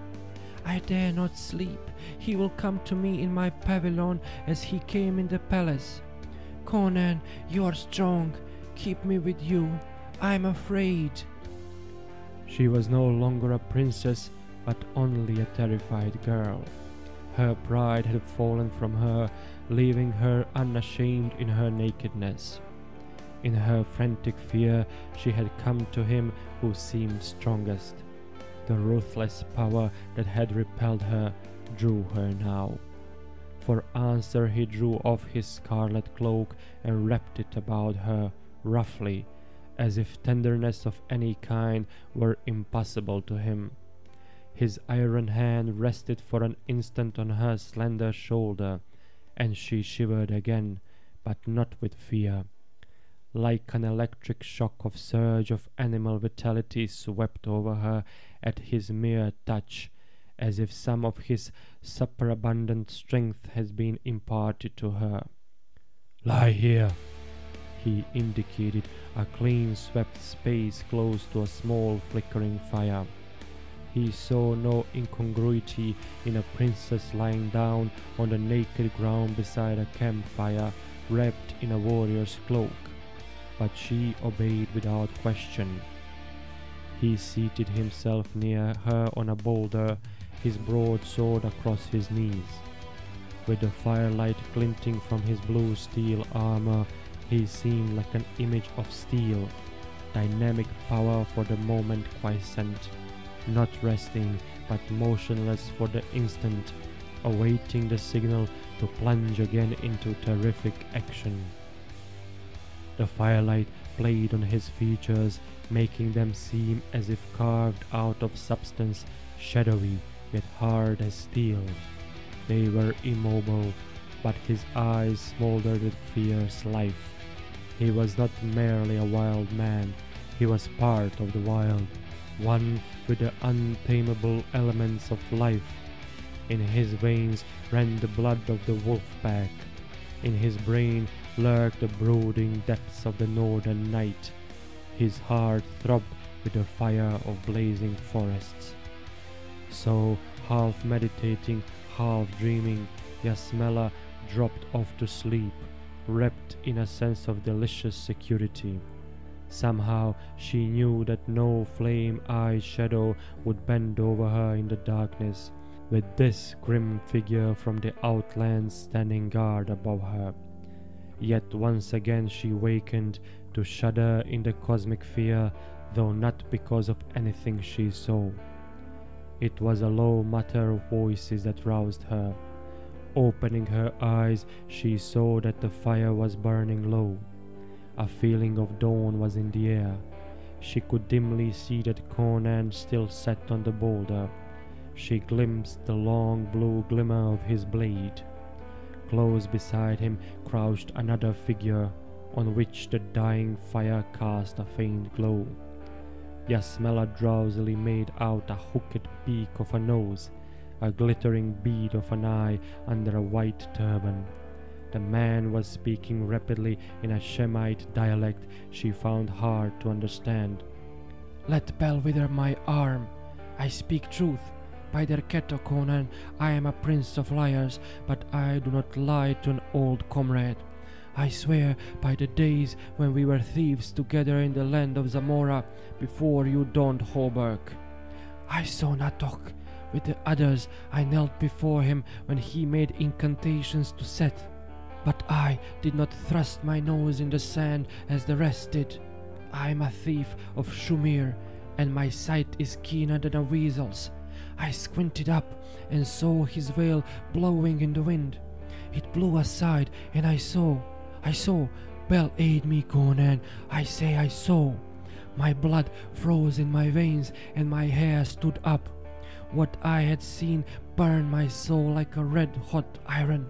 I dare not sleep. He will come to me in my pavilion as he came in the palace. Conan, you are strong. Keep me with you. I am afraid. She was no longer a princess, but only a terrified girl. Her pride had fallen from her, leaving her unashamed in her nakedness. In her frantic fear, she had come to him who seemed strongest. The ruthless power that had repelled her drew her now. For answer, he drew off his scarlet cloak and wrapped it about her roughly, as if tenderness of any kind were impossible to him. His iron hand rested for an instant on her slender shoulder, and she shivered again, but not with fear. Like an electric shock of surge of animal vitality swept over her at his mere touch, as if some of his superabundant strength has been imparted to her. Lie here, He indicated a clean swept space close to a small flickering fire. He saw no incongruity in a princess lying down on the naked ground beside a campfire, wrapped in a warrior's cloak, but she obeyed without question. He seated himself near her on a boulder, his broadsword across his knees. With the firelight glinting from his blue steel armor, he seemed like an image of steel, dynamic power for the moment quiescent, not resting but motionless for the instant, awaiting the signal to plunge again into terrific action. The firelight played on his features, making them seem as if carved out of substance shadowy yet hard as steel. They were immobile, but his eyes smoldered with fierce life. He was not merely a wild man, he was part of the wild, one with the untamable elements of life. In his veins ran the blood of the wolf pack. In his brain lurked the brooding depths of the northern night. His heart throbbed with the fire of blazing forests. So, half meditating, half dreaming, Yasmela dropped off to sleep, wrapped in a sense of delicious security. Somehow she knew that no flame eyed shadow would bend over her in the darkness, with this grim figure from the outlands standing guard above her. Yet once again she wakened to shudder in the cosmic fear, though not because of anything she saw. It was a low mutter of voices that roused her. Opening her eyes, she saw that the fire was burning low. A feeling of dawn was in the air. She could dimly see that Conan still sat on the boulder. She glimpsed the long blue glimmer of his blade. Close beside him crouched another figure, on which the dying fire cast a faint glow. Yasmela drowsily made out a hooked beak of a nose, a glittering bead of an eye under a white turban. The man was speaking rapidly in a Shemite dialect she found hard to understand. Let Bel wither my arm. I speak truth. By Derketo Conan, I am a prince of liars, but I do not lie to an old comrade. I swear by the days when we were thieves together in the land of Zamora before you donned hauberk. I saw Natohk. With the others, I knelt before him when he made incantations to Set. But I did not thrust my nose in the sand as the rest did. I am a thief of Shumir, and my sight is keener than a weasel's. I squinted up and saw his veil blowing in the wind. It blew aside, and I saw, I saw, Bel aid me, Conan, I say I saw. My blood froze in my veins, and my hair stood up. What I had seen burned my soul like a red hot iron.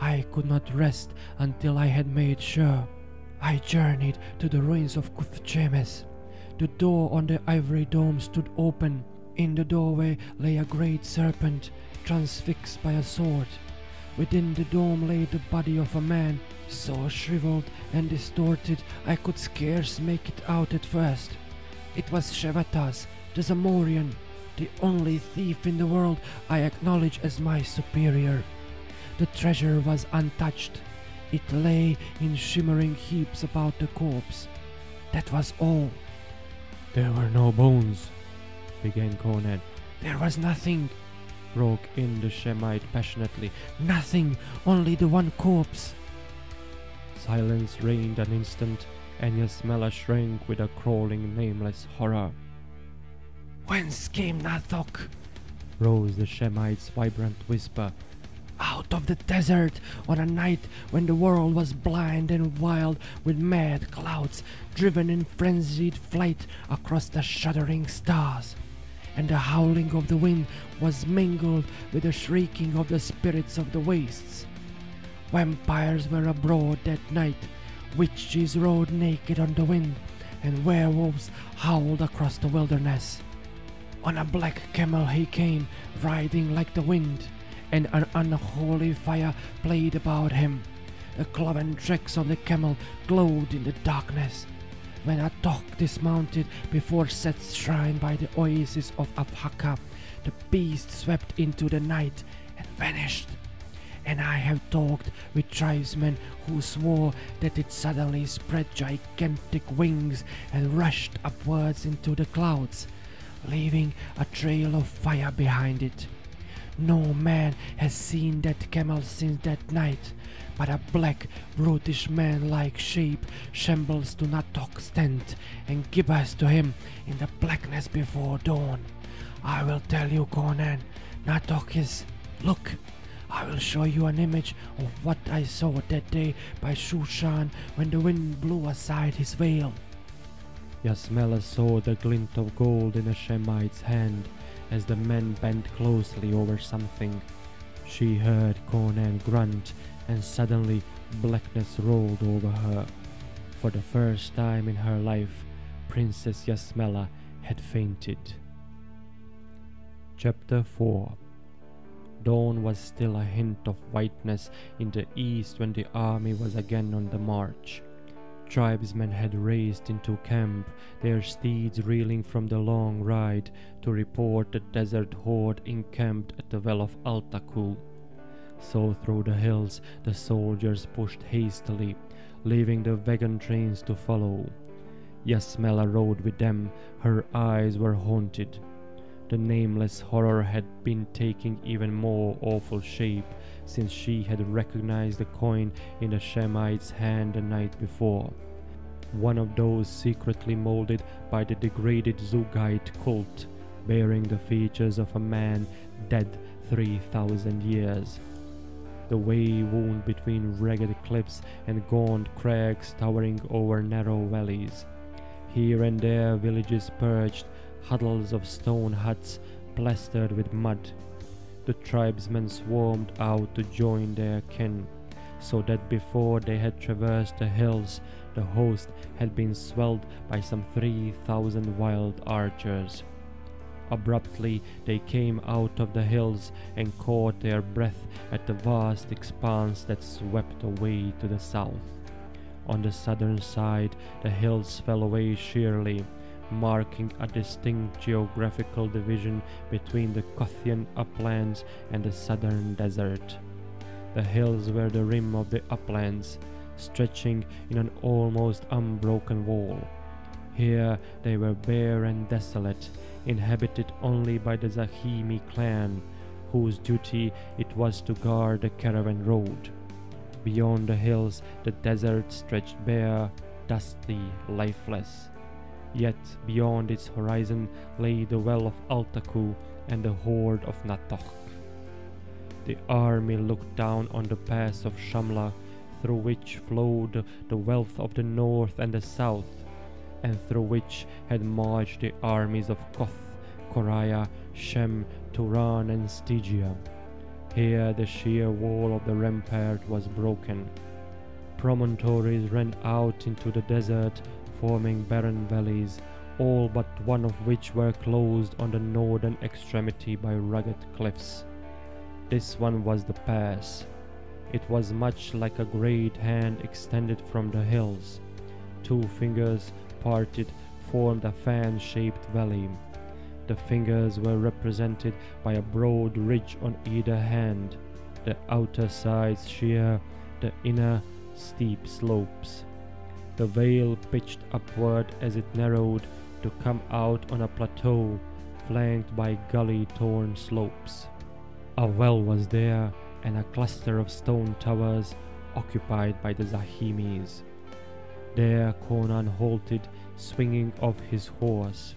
I could not rest until I had made sure. I journeyed to the ruins of Kuthchemes. The door on the ivory dome stood open. In the doorway lay a great serpent, transfixed by a sword. Within the dome lay the body of a man, so shriveled and distorted I could scarce make it out at first. It was Shevatas, the Zamorian, the only thief in the world I acknowledge as my superior. The treasure was untouched. It lay in shimmering heaps about the corpse. That was all. There were no bones, began Conan. There was nothing, broke in the Shemite passionately. Nothing, only the one corpse. Silence reigned an instant, and Yasmela shrank with a crawling, nameless horror. Whence came Natohk? rose the Shemite's vibrant whisper. Out of the desert on a night when the world was blind and wild with mad clouds driven in frenzied flight across the shuddering stars. And the howling of the wind was mingled with the shrieking of the spirits of the wastes. Vampires were abroad that night, witches rode naked on the wind, and werewolves howled across the wilderness. On a black camel he came, riding like the wind, and an unholy fire played about him. The cloven tracks of the camel glowed in the darkness. When Natohk dismounted before Set's shrine by the oasis of Aphaka, the beast swept into the night and vanished. And I have talked with tribesmen who swore that it suddenly spread gigantic wings and rushed upwards into the clouds, leaving a trail of fire behind it. No man has seen that camel since that night, but a black, brutish man-like shape shambles to Natohk's tent and gibbers to him in the blackness before dawn. I will tell you, Conan, Natok is... Look, I will show you an image of what I saw that day by Shushan when the wind blew aside his veil. Yasmela saw the glint of gold in a Shemite's hand as the men bent closely over something. She heard Conan grunt, and suddenly blackness rolled over her. For the first time in her life, Princess Yasmela had fainted. Chapter 4 Dawn was still a hint of whiteness in the east when the army was again on the march. Tribesmen had raced into camp, their steeds reeling from the long ride, to report the desert horde encamped at the well of Altaku. So through the hills the soldiers pushed hastily, leaving the wagon trains to follow. Yasmela rode with them, her eyes were haunted. The nameless horror had been taking even more awful shape since she had recognized the coin in the Shemite's hand the night before. One of those secretly molded by the degraded Zugite cult, bearing the features of a man dead 3,000 years. The way wound between ragged cliffs and gaunt crags towering over narrow valleys. Here and there villages perched, huddles of stone huts plastered with mud. The tribesmen swarmed out to join their kin, so that before they had traversed the hills, the host had been swelled by some three thousand wild archers. Abruptly they came out of the hills and caught their breath at the vast expanse that swept away to the south. On the southern side, the hills fell away sheerly, marking a distinct geographical division between the Kothian uplands and the southern desert. The hills were the rim of the uplands, stretching in an almost unbroken wall. Here they were bare and desolate, inhabited only by the Zahimi clan, whose duty it was to guard the caravan road. Beyond the hills, the desert stretched bare, dusty, lifeless. Yet beyond its horizon lay the well of Altaku and the horde of Natohk. The army looked down on the pass of Shamla, through which flowed the wealth of the north and the south, and through which had marched the armies of Koth, Khoraja, Shem, Turan, and Stygia. Here the sheer wall of the rampart was broken. Promontories ran out into the desert, forming barren valleys, all but one of which were closed on the northern extremity by rugged cliffs. This one was the pass. It was much like a great hand extended from the hills. Two fingers, parted, formed a fan shaped valley. The fingers were represented by a broad ridge on either hand, the outer sides sheer, the inner steep slopes. The vale pitched upward as it narrowed to come out on a plateau flanked by gully torn slopes. A well was there and a cluster of stone towers occupied by the Zahimis. There Conan halted, swinging off his horse.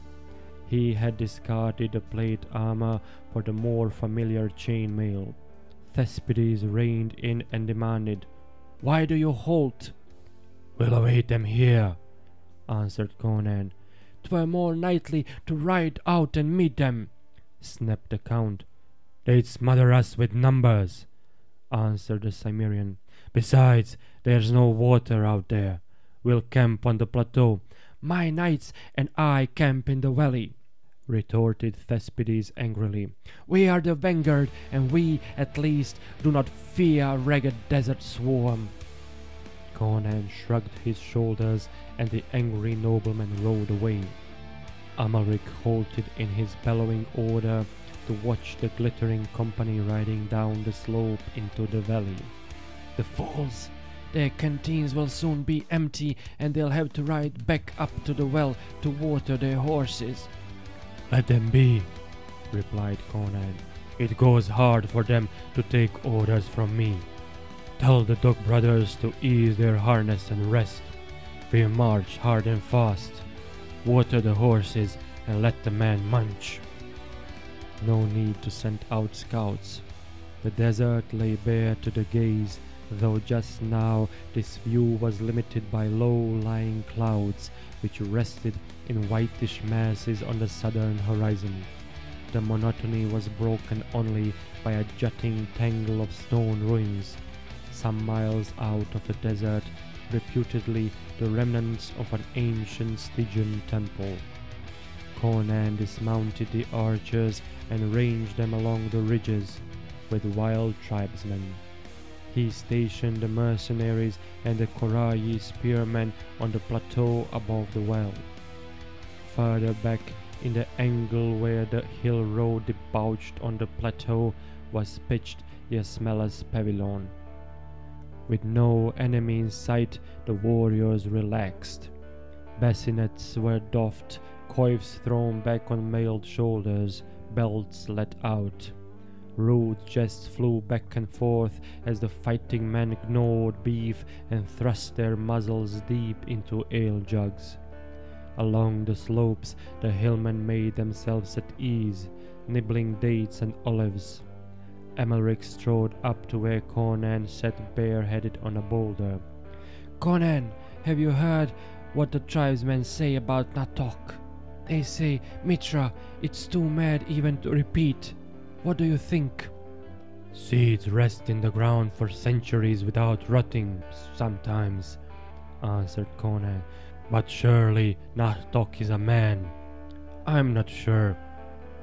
He had discarded the plate armor for the more familiar chainmail. Thespides reined in and demanded, Why do you halt? We'll await them here, answered Conan. Twere more knightly to ride out and meet them, snapped the count. They'd smother us with numbers, answered the Cimmerian. Besides, there's no water out there. We'll camp on the plateau. My knights and I camp in the valley, retorted Thespides angrily. We are the vanguard, and we, at least, do not fear a ragged desert swarm. Conan shrugged his shoulders, and the angry nobleman rode away. Amalric halted in his bellowing order to watch the glittering company riding down the slope into the valley. The fools! Their canteens will soon be empty, and they'll have to ride back up to the well to water their horses. Let them be, replied Conan. It goes hard for them to take orders from me. Tell the dog brothers to ease their harness and rest. We march hard and fast. Water the horses and let the men munch. No need to send out scouts. The desert lay bare to the gaze, though just now this view was limited by low-lying clouds which rested in whitish masses on the southern horizon. The monotony was broken only by a jutting tangle of stone ruins, some miles out of the desert, reputedly the remnants of an ancient Stygian temple. Conan dismounted the archers and ranged them along the ridges with wild tribesmen. He stationed the mercenaries and the Korayi spearmen on the plateau above the well. Further back, in the angle where the hill road debouched on the plateau, was pitched Yasmela's pavilion. With no enemy in sight, the warriors relaxed. Bassinets were doffed, coifs thrown back on mailed shoulders, belts let out. Rude jests flew back and forth as the fighting men gnawed beef and thrust their muzzles deep into ale jugs. Along the slopes, the hillmen made themselves at ease, nibbling dates and olives. Amalric strode up to where Conan sat bareheaded on a boulder. Conan, have you heard what the tribesmen say about Natohk? They say, Mitra, it's too mad even to repeat. What do you think? Seeds rest in the ground for centuries without rotting, sometimes, answered Conan. But surely Natohk is a man. I'm not sure,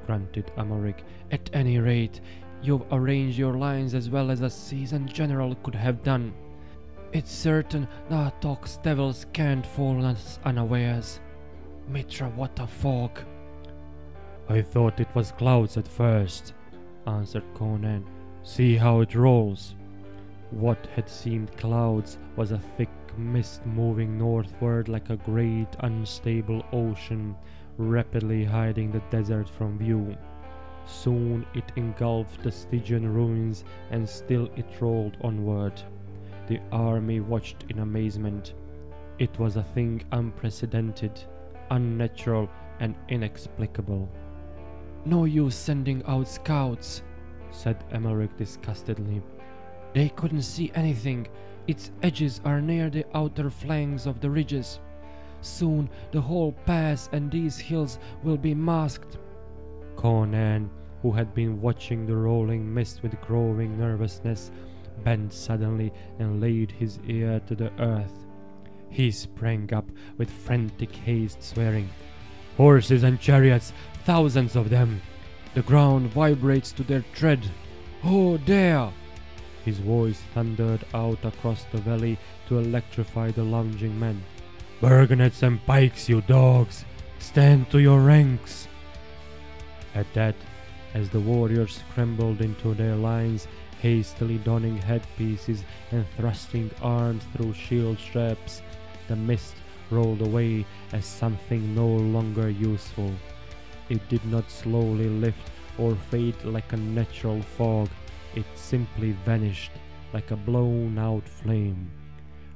grunted Amalric. At any rate, you've arranged your lines as well as a seasoned general could have done. It's certain Natohk's devils can't fall us unawares. Mitra, what a fog! I thought it was clouds at first, answered Conan. See how it rolls. What had seemed clouds was a thick mist moving northward like a great unstable ocean, rapidly hiding the desert from view. Soon it engulfed the Stygian ruins, and still it rolled onward. The army watched in amazement. It was a thing unprecedented, unnatural, and inexplicable. No use sending out scouts, said Amalric disgustedly. They couldn't see anything. Its edges are near the outer flanks of the ridges. Soon the whole pass and these hills will be masked. Conan, who had been watching the rolling mist with growing nervousness, bent suddenly and laid his ear to the earth. He sprang up with frantic haste, swearing, Horses and chariots, thousands of them! The ground vibrates to their tread. Oh, there! His voice thundered out across the valley to electrify the lounging men. Burgonets and pikes, you dogs! Stand to your ranks! At that, as the warriors scrambled into their lines, hastily donning headpieces and thrusting arms through shield straps, the mist rolled away as something no longer useful. It did not slowly lift or fade like a natural fog, it simply vanished like a blown out flame.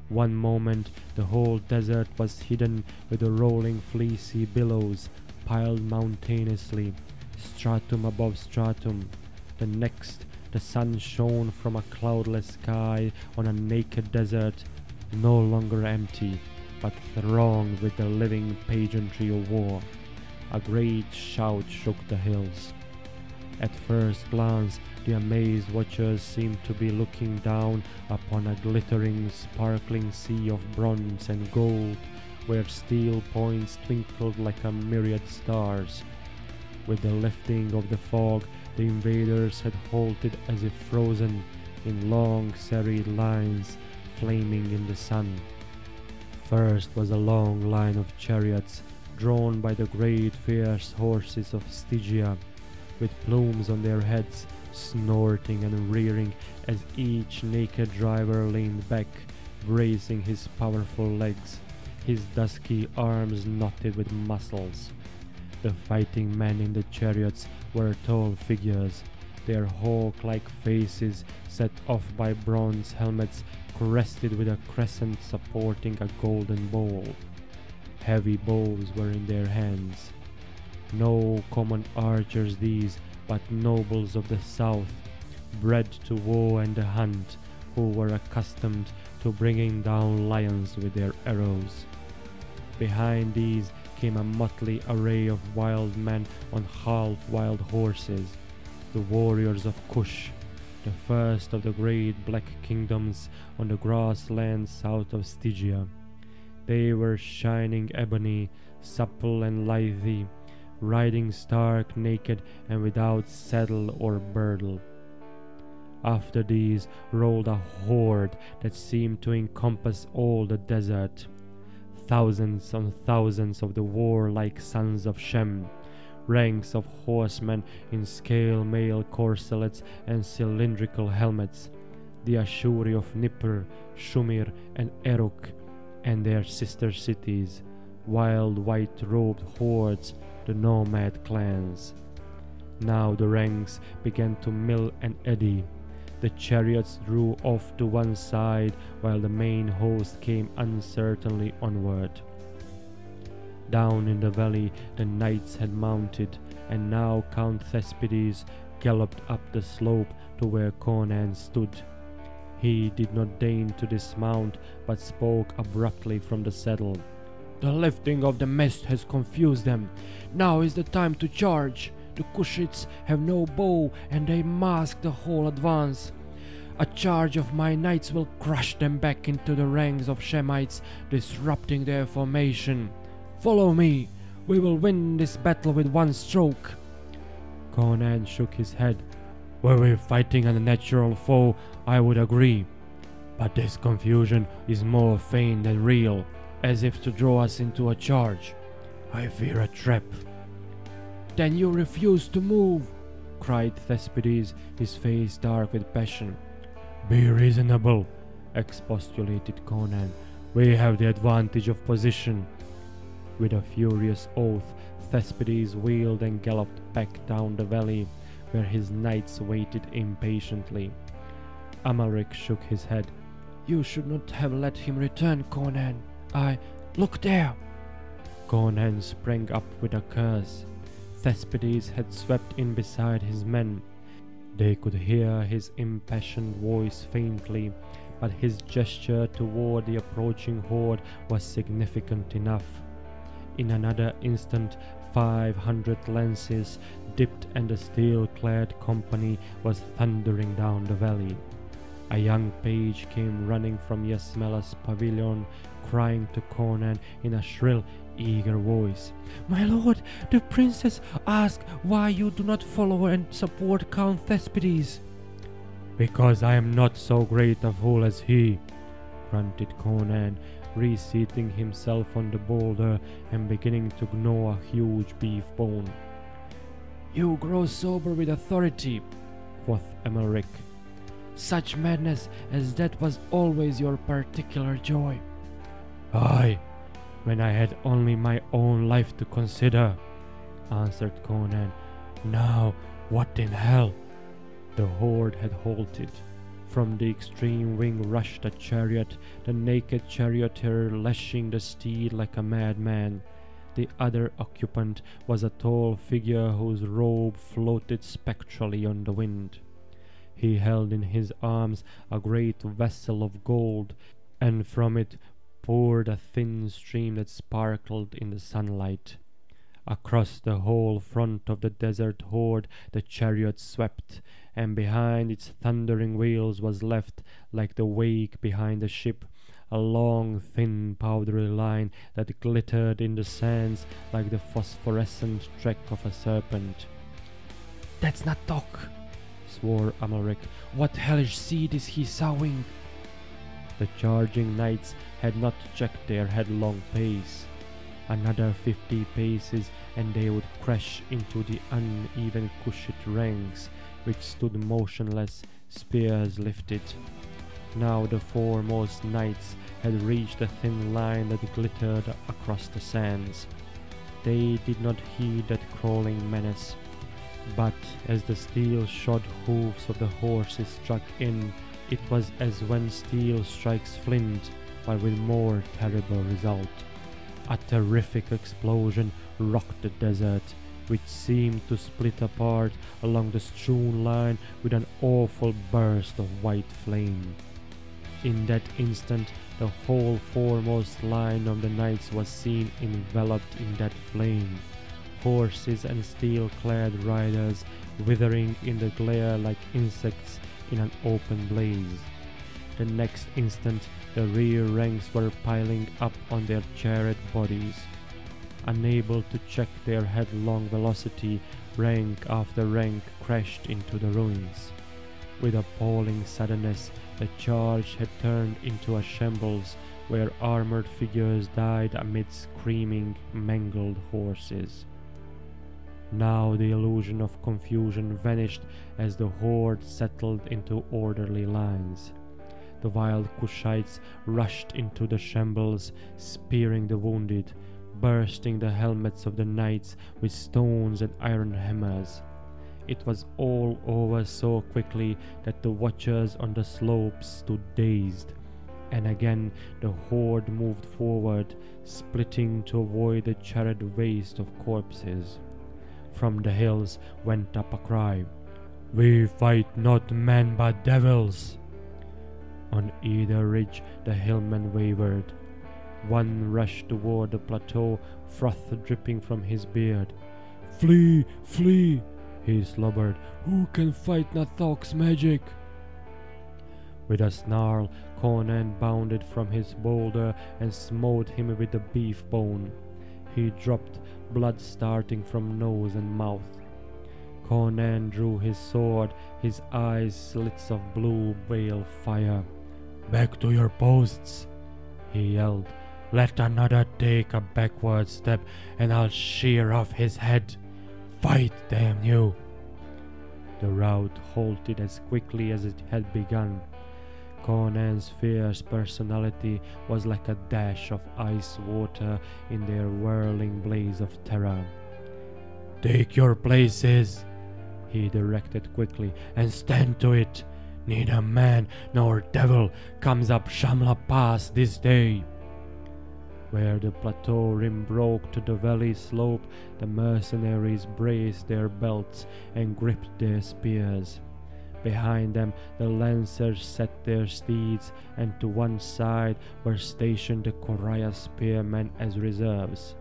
One moment the whole desert was hidden with the rolling fleecy billows piled mountainously, stratum above stratum. The next the sun shone from a cloudless sky on a naked desert, no longer empty, but thronged with the living pageantry of war. A great shout shook the hills. At first glance, the amazed watchers seemed to be looking down upon a glittering, sparkling sea of bronze and gold, where steel points twinkled like a myriad stars. With the lifting of the fog, the invaders had halted as if frozen in long serried lines, flaming in the sun. First was a long line of chariots drawn by the great fierce horses of Stygia, with plumes on their heads, snorting and rearing as each naked driver leaned back, bracing his powerful legs, his dusky arms knotted with muscles. The fighting men in the chariots were tall figures, their hawk-like faces set off by bronze helmets crested with a crescent supporting a golden bowl. Heavy bows were in their hands. No common archers these, but nobles of the south, bred to war and the hunt, who were accustomed to bringing down lions with their arrows. Behind these came a motley array of wild men on half-wild horses, the warriors of Kush, the first of the great black kingdoms on the grasslands south of Stygia. They were shining ebony, supple and lithe, riding stark naked and without saddle or bridle. After these rolled a horde that seemed to encompass all the desert. Thousands and thousands of the warlike sons of Shem, ranks of horsemen in scale mail corselets and cylindrical helmets, the Ashuri of Nippur, Shumir, and Eruk, and their sister cities, wild white robed hordes, the nomad clans. Now the ranks began to mill and eddy. The chariots drew off to one side while the main host came uncertainly onward. Down in the valley the knights had mounted, and now Count Thespides galloped up the slope to where Conan stood. He did not deign to dismount, but spoke abruptly from the saddle. The lifting of the mist has confused them. Now is the time to charge. The Kushites have no bow and they mask the whole advance. A charge of my knights will crush them back into the ranks of Shemites, disrupting their formation. Follow me. We will win this battle with one stroke. Conan shook his head. Were we fighting a natural foe, I would agree. But this confusion is more feigned than real, as if to draw us into a charge. I fear a trap. Then you refuse to move, cried Thespides, his face dark with passion. Be reasonable, expostulated Conan. We have the advantage of position. With a furious oath, Thespides wheeled and galloped back down the valley, where his knights waited impatiently. Amalric shook his head. You should not have let him return, Conan. I. Look there! Conan sprang up with a curse. Thespides had swept in beside his men. They could hear his impassioned voice faintly, but his gesture toward the approaching horde was significant enough. In another instant, five hundred lances dipped and the steel-clad company was thundering down the valley. A young page came running from Yasmela's pavilion, crying to Conan in a shrill, eager voice. My lord, the princess asks why you do not follow and support Count Thespides. Because I am not so great a fool as he, grunted Conan, reseating himself on the boulder and beginning to gnaw a huge beef bone. You grow sober with authority, quoth Amalric. Such madness as that was always your particular joy. Aye, when I had only my own life to consider, answered Conan. Now, what in hell? The horde had halted. From the extreme wing rushed a chariot, the naked charioteer lashing the steed like a madman. The other occupant was a tall figure whose robe floated spectrally on the wind. He held in his arms a great vessel of gold, and from it poured a thin stream that sparkled in the sunlight. Across the whole front of the desert horde the chariot swept, and behind its thundering wheels was left, like the wake behind a ship, a long, thin, powdery line that glittered in the sands like the phosphorescent track of a serpent. That's not talk, swore Amalric. What hellish seed is he sowing? The charging knights had not checked their headlong pace. Another fifty paces and they would crash into the uneven cushioned ranks which stood motionless, spears lifted. Now the foremost knights had reached the thin line that glittered across the sands. They did not heed that crawling menace, but as the steel-shod hoofs of the horses struck in, it was as when steel strikes flint, but with more terrible result. A terrific explosion rocked the desert, which seemed to split apart along the strewn line with an awful burst of white flame. In that instant, the whole foremost line of the knights was seen enveloped in that flame, horses and steel-clad riders withering in the glare like insects in an open blaze. The next instant, the rear ranks were piling up on their chariot bodies. Unable to check their headlong velocity, rank after rank crashed into the ruins. With appalling suddenness, the charge had turned into a shambles where armored figures died amid screaming, mangled horses. Now the illusion of confusion vanished as the horde settled into orderly lines. The wild Kushites rushed into the shambles, spearing the wounded, bursting the helmets of the knights with stones and iron hammers. It was all over so quickly that the watchers on the slopes stood dazed. And again the horde moved forward, splitting to avoid the charred waste of corpses. From the hills went up a cry, We fight not men but devils! On either ridge the hillmen wavered. One rushed toward the plateau, froth dripping from his beard. Flee! Flee! he slobbered. Who can fight Natohk's magic? With a snarl, Conan bounded from his boulder and smote him with the beef bone. He dropped, blood starting from nose and mouth. Conan drew his sword, his eyes slits of blue bale fire. Back to your posts, he yelled. Let another take a backward step and I'll shear off his head. Fight, damn you! The rout halted as quickly as it had begun. Conan's fierce personality was like a dash of ice water in their whirling blaze of terror. Take your places, he directed quickly, and stand to it. Neither man nor devil comes up Shamla Pass this day. Where the plateau rim broke to the valley slope, the mercenaries braced their belts and gripped their spears. Behind them, the lancers set their steeds, and to one side were stationed the Khoraja spearmen as reserves.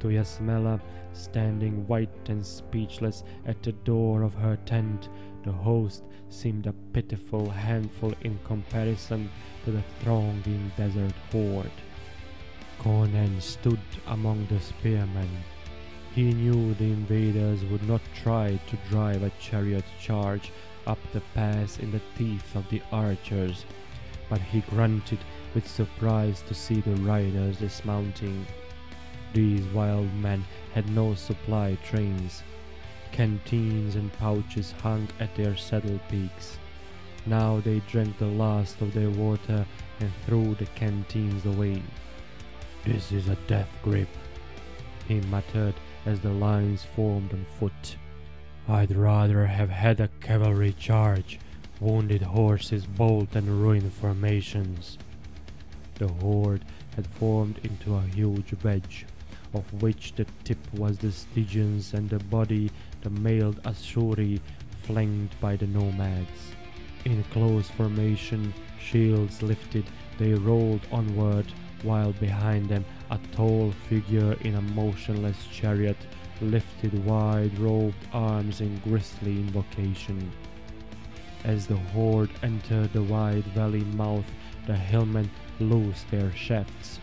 To Yasmela, standing white and speechless at the door of her tent, the host seemed a pitiful handful in comparison to the thronging desert horde. Conan stood among the spearmen. He knew the invaders would not try to drive a chariot charge up the pass in the teeth of the archers, but he grunted with surprise to see the riders dismounting. These wild men had no supply trains. Canteens and pouches hung at their saddle peaks. Now they drank the last of their water and threw the canteens away. This is a death grip, he muttered as the lines formed on foot. I'd rather have had a cavalry charge, wounded horses bolt and ruin formations. The horde had formed into a huge wedge, of which the tip was the Stygians and the body the mailed Asshuri, flanked by the nomads. In close formation, shields lifted, they rolled onward while behind them a tall figure in a motionless chariot lifted wide robed arms in grisly invocation. As the horde entered the wide valley mouth, the hillmen loosed their shafts.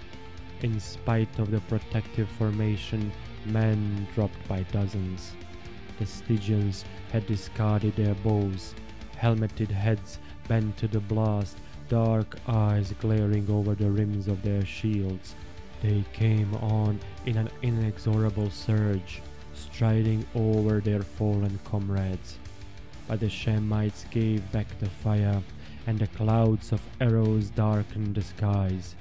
In spite of the protective formation, men dropped by dozens. The Stygians had discarded their bows. Helmeted heads bent to the blast dark eyes glaring over the rims of their shields. They came on in an inexorable surge, striding over their fallen comrades. But the Shemites gave back the fire, and the clouds of arrows darkened the skies.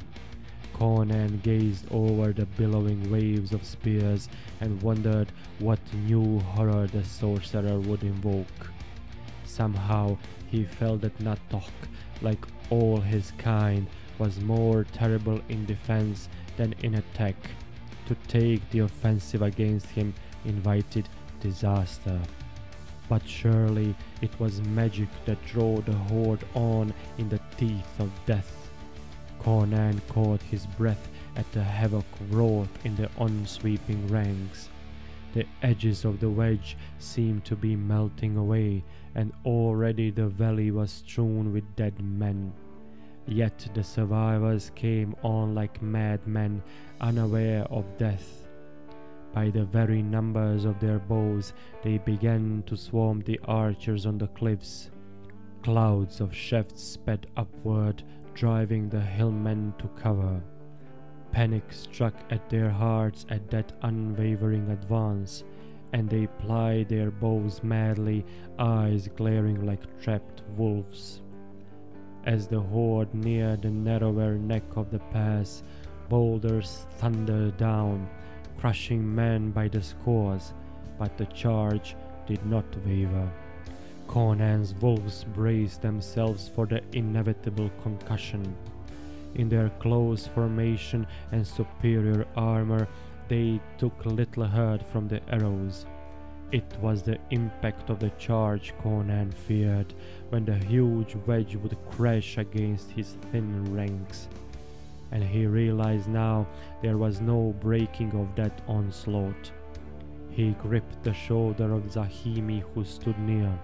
Conan gazed over the billowing waves of spears and wondered what new horror the sorcerer would invoke. Somehow he felt that Natohk, like all his kind, was more terrible in defense than in attack. To take the offensive against him invited disaster. But surely it was magic that drove the horde on in the teeth of death. Conan caught his breath at the havoc wrought in the unsweeping ranks. The edges of the wedge seemed to be melting away, and already the valley was strewn with dead men. Yet the survivors came on like madmen, unaware of death. By the very numbers of their bows, they began to swarm the archers on the cliffs. Clouds of shafts sped upward, driving the hillmen to cover. Panic struck at their hearts at that unwavering advance, and they plied their bows madly, eyes glaring like trapped wolves. As the horde neared the narrower neck of the pass, boulders thundered down, crushing men by the scores, but the charge did not waver. Conan's wolves braced themselves for the inevitable concussion. In their close formation and superior armor, they took little hurt from the arrows. It was the impact of the charge Conan feared, when the huge wedge would crash against his thin ranks. And he realized now there was no breaking of that onslaught. He gripped the shoulder of Zahimi who stood near.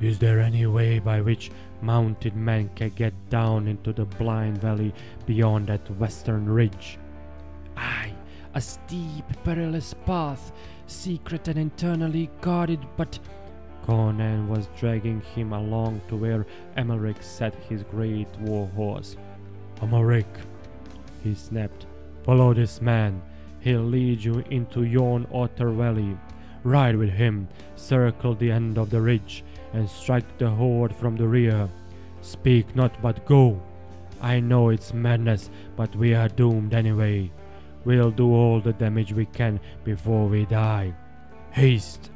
Is there any way by which mounted men can get down into the blind valley beyond that western ridge? Aye, a steep, perilous path, secret and internally guarded, but Conan was dragging him along to where Amalric sat his great war horse. Amalric, he snapped, follow this man. He'll lead you into yon otter valley. Ride with him, circle the end of the ridge, and strike the horde from the rear. Speak not, but go. I know it's madness, but we are doomed anyway. We'll do all the damage we can before we die. Haste!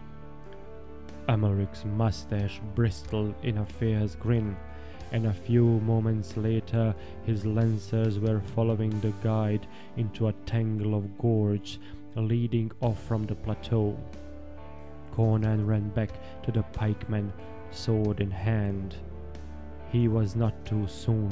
Amalric's mustache bristled in a fierce grin, and a few moments later his lancers were following the guide into a tangle of gorge leading off from the plateau. Conan ran back to the pikemen, sword in hand. He was not too soon.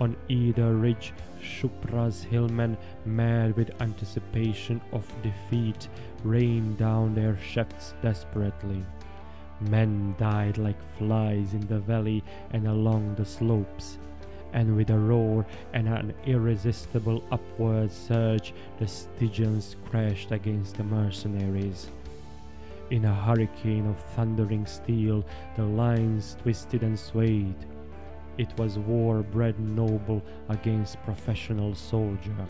On either ridge, Shupra's hillmen, mad with anticipation of defeat, rained down their shafts desperately. Men died like flies in the valley and along the slopes, and with a roar and an irresistible upward surge, the Stygians crashed against the mercenaries. In a hurricane of thundering steel, the lines twisted and swayed. It was war bred noble against professional soldier.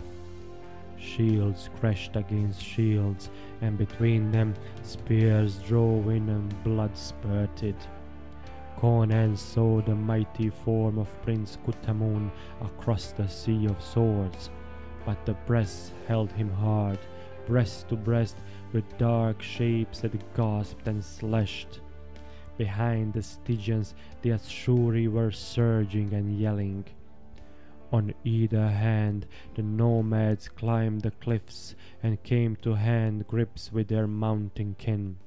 Shields crashed against shields, and between them spears drove in and blood spurted. Conan saw the mighty form of Prince Kutamun across the sea of swords, but the breast held him hard, breast to breast with dark shapes that gasped and slashed. Behind the Stygians, the Asshuri were surging and yelling. On either hand, the nomads climbed the cliffs and came to hand grips with their mountain kin.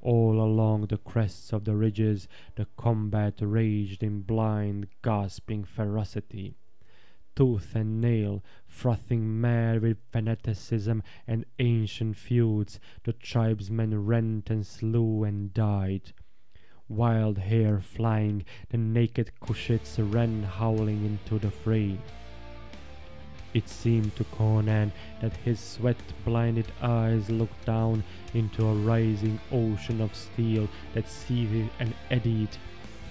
All along the crests of the ridges, the combat raged in blind, gasping ferocity. Tooth and nail, frothing mad with fanaticism and ancient feuds, the tribesmen rent and slew and died wild hair flying, the naked Kushites ran howling into the fray. It seemed to Conan that his sweat-blinded eyes looked down into a rising ocean of steel that seethed and eddied,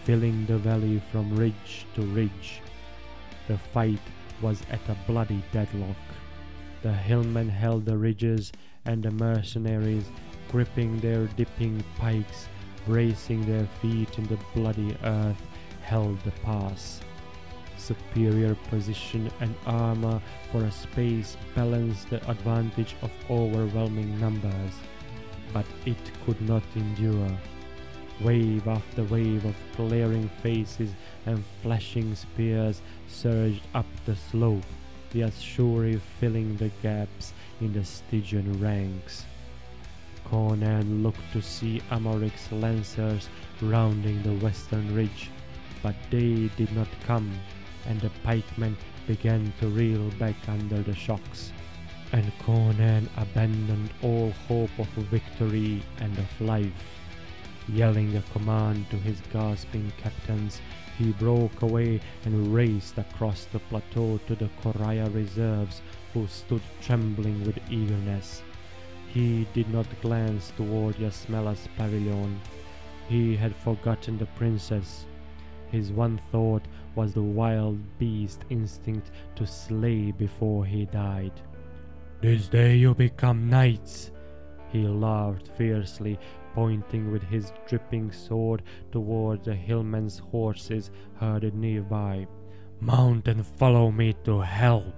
filling the valley from ridge to ridge. The fight was at a bloody deadlock. The hillmen held the ridges, and the mercenaries, gripping their dipping pikes, bracing their feet in the bloody earth, held the pass. Superior position and armor for a space balanced the advantage of overwhelming numbers, but it could not endure. Wave after wave of glaring faces and flashing spears surged up the slope, the Asshuri filling the gaps in the Stygian ranks. Conan looked to see Amalric's lancers rounding the western ridge, but they did not come, and the pikemen began to reel back under the shocks. And Conan abandoned all hope of victory and of life. Yelling a command to his gasping captains, he broke away and raced across the plateau to the Khoraja reserves, who stood trembling with eagerness. He did not glance toward Yasmela's pavilion. He had forgotten the princess. His one thought was the wild beast instinct to slay before he died. This day you become knights, he laughed fiercely, pointing with his dripping sword toward the hillmen's horses herded nearby. Mount and follow me to hell!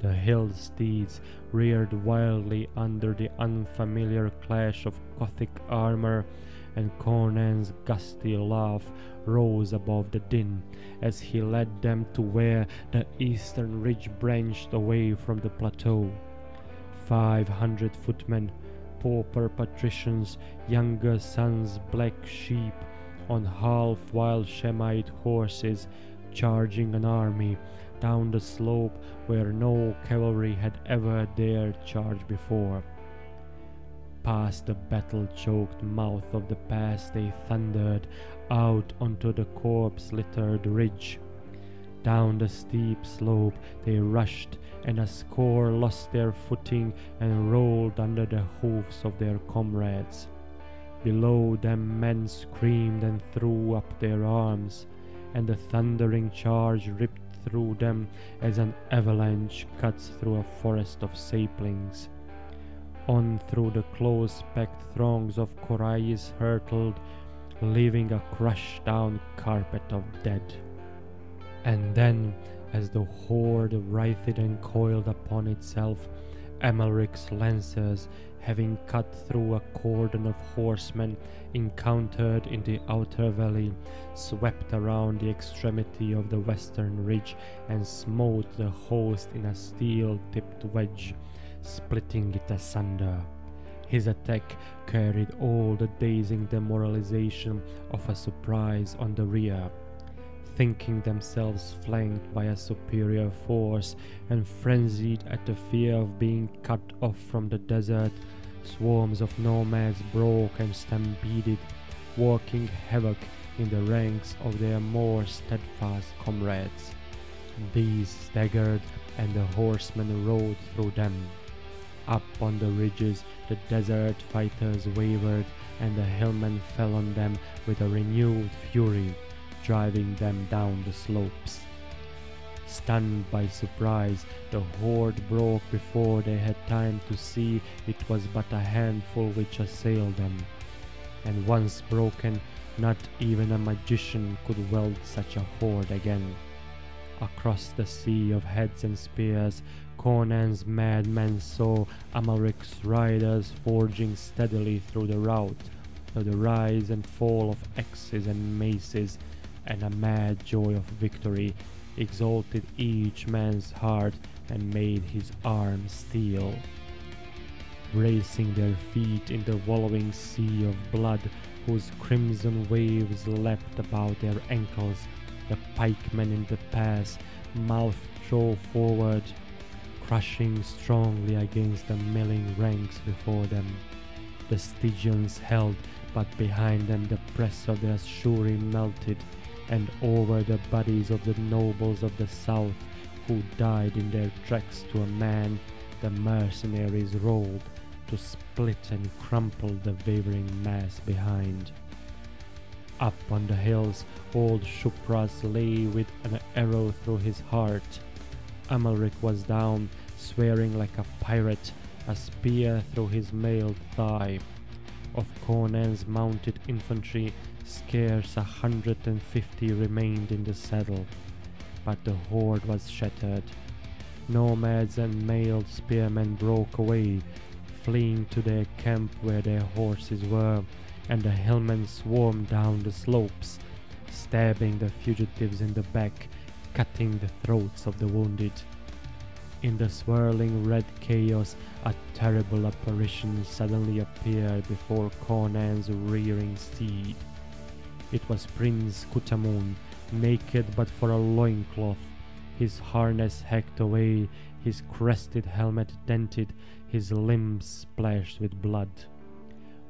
The hill steeds reared wildly under the unfamiliar clash of Kothic armor, and Conan's gusty laugh rose above the din as he led them to where the eastern ridge branched away from the plateau. Five hundred footmen, pauper patricians, younger sons, black sheep, on half wild Shemite horses, charging an army down the slope where no cavalry had ever dared charge before. Past the battle choked mouth of the pass they thundered out onto the corpse littered ridge. Down the steep slope they rushed, and a score lost their footing and rolled under the hoofs of their comrades. Below them men screamed and threw up their arms, and the thundering charge ripped through them as an avalanche cuts through a forest of saplings. On through the close-packed throngs of Khorajis hurtled, leaving a crushed down carpet of dead. And then, as the horde writhed and coiled upon itself, Amalric's lancers, having cut through a cordon of horsemen encountered in the outer valley, swept around the extremity of the western ridge and smote the host in a steel-tipped wedge, splitting it asunder. His attack carried all the dazing demoralization of a surprise on the rear thinking themselves flanked by a superior force and frenzied at the fear of being cut off from the desert, swarms of nomads broke and stampeded, working havoc in the ranks of their more steadfast comrades. These staggered, and the horsemen rode through them. Up on the ridges, the desert fighters wavered, and the hillmen fell on them with a renewed fury driving them down the slopes. Stunned by surprise, the horde broke before they had time to see it was but a handful which assailed them. And once broken, not even a magician could weld such a horde again. Across the sea of heads and spears, Conan's madmen saw Amalric's riders forging steadily through the rout, through the rise and fall of axes and maces, and a mad joy of victory exalted each man's heart and made his arm steel. Racing their feet in the wallowing sea of blood whose crimson waves leapt about their ankles, the pikemen in the pass, mouth drove forward, crushing strongly against the milling ranks before them. The Stygians held, but behind them the press of the Asshuri melted, and over the bodies of the nobles of the south who died in their tracks to a man, the mercenaries rolled to split and crumple the wavering mass behind. Up on the hills, old Shupras lay with an arrow through his heart. Amalric was down, swearing like a pirate, a spear through his mailed thigh. Of Conan's mounted infantry, scarce a hundred and fifty remained in the saddle, but the horde was shattered. Nomads and mailed spearmen broke away, fleeing to their camp where their horses were, and the hillmen swarmed down the slopes, stabbing the fugitives in the back, cutting the throats of the wounded. In the swirling red chaos, a terrible apparition suddenly appeared before Conan's rearing steed. It was Prince Kutamun, naked but for a loincloth, his harness hacked away, his crested helmet dented, his limbs splashed with blood.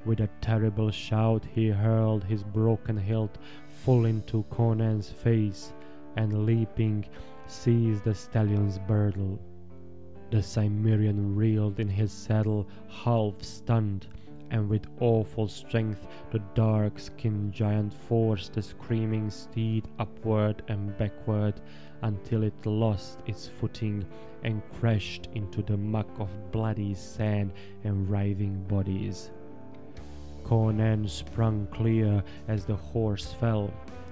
With a terrible shout, he hurled his broken hilt full into Conan's face, and leaping, seized the stallion's bridle. The Cimmerian reeled in his saddle, half stunned, and with awful strength the dark skinned giant forced the screaming steed upward and backward until it lost its footing and crashed into the muck of bloody sand and writhing bodies. Conan sprung clear as the horse fell,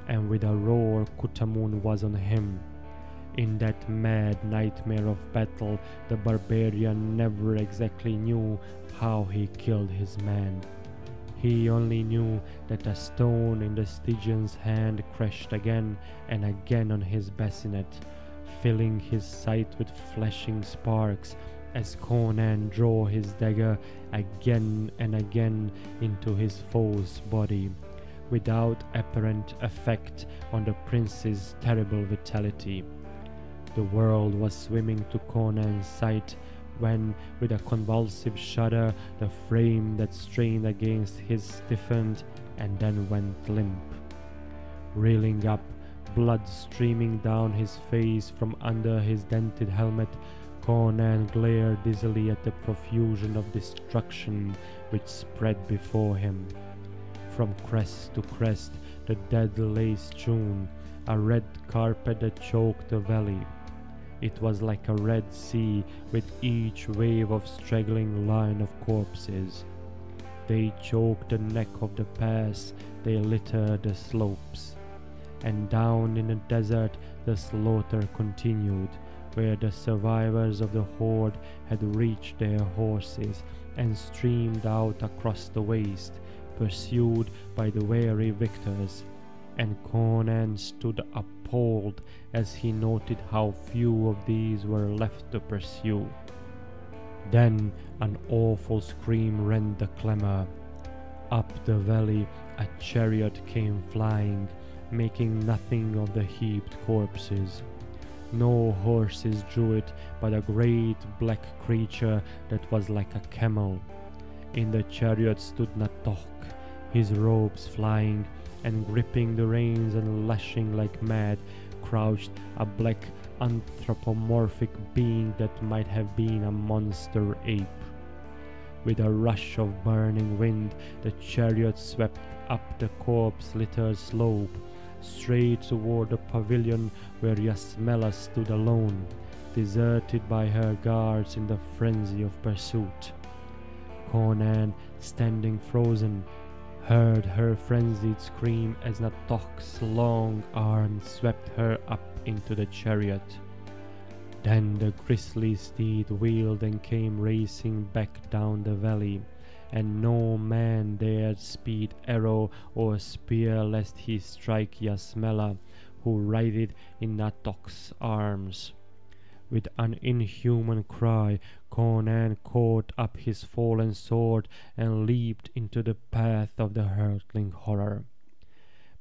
and with a roar Kutamun was on him. In that mad nightmare of battle, the barbarian never exactly knew how he killed his man. He only knew that a stone in the Stygian's hand crashed again and again on his bassinet, filling his sight with flashing sparks as Conan drew his dagger again and again into his foe's body, without apparent effect on the prince's terrible vitality. The world was swimming to Conan's sight when, with a convulsive shudder, the frame that strained against his stiffened and then went limp. Reeling up, blood streaming down his face from under his dented helmet, Conan glared dizzily at the profusion of destruction which spread before him. From crest to crest, the dead lay strewn, a red carpet that choked the valley. It was like a red sea with each wave of straggling line of corpses. They choked the neck of the pass, they littered the slopes. And down in the desert the slaughter continued, where the survivors of the horde had reached their horses and streamed out across the waste, pursued by the weary victors. And Conan stood up appalled as he noted how few of these were left to pursue. Then an awful scream rent the clamor. Up the valley a chariot came flying, making nothing of the heaped corpses. No horses drew it, but a great black creature that was like a camel. In the chariot stood Natohk, his robes flying, and gripping the reins and lashing like mad, crouched a black anthropomorphic being that might have been a monster ape. With a rush of burning wind, the chariot swept up the corpse littered slope, straight toward the pavilion where Yasmela stood alone, deserted by her guards in the frenzy of pursuit. Conan, standing frozen, heard her frenzied scream as Natohk's long arm swept her up into the chariot. Then the grisly steed wheeled and came racing back down the valley, and no man dared speed arrow or spear lest he strike Yasmela, who writhed in Natohk's arms. With an inhuman cry, Conan caught up his fallen sword and leaped into the path of the hurtling horror.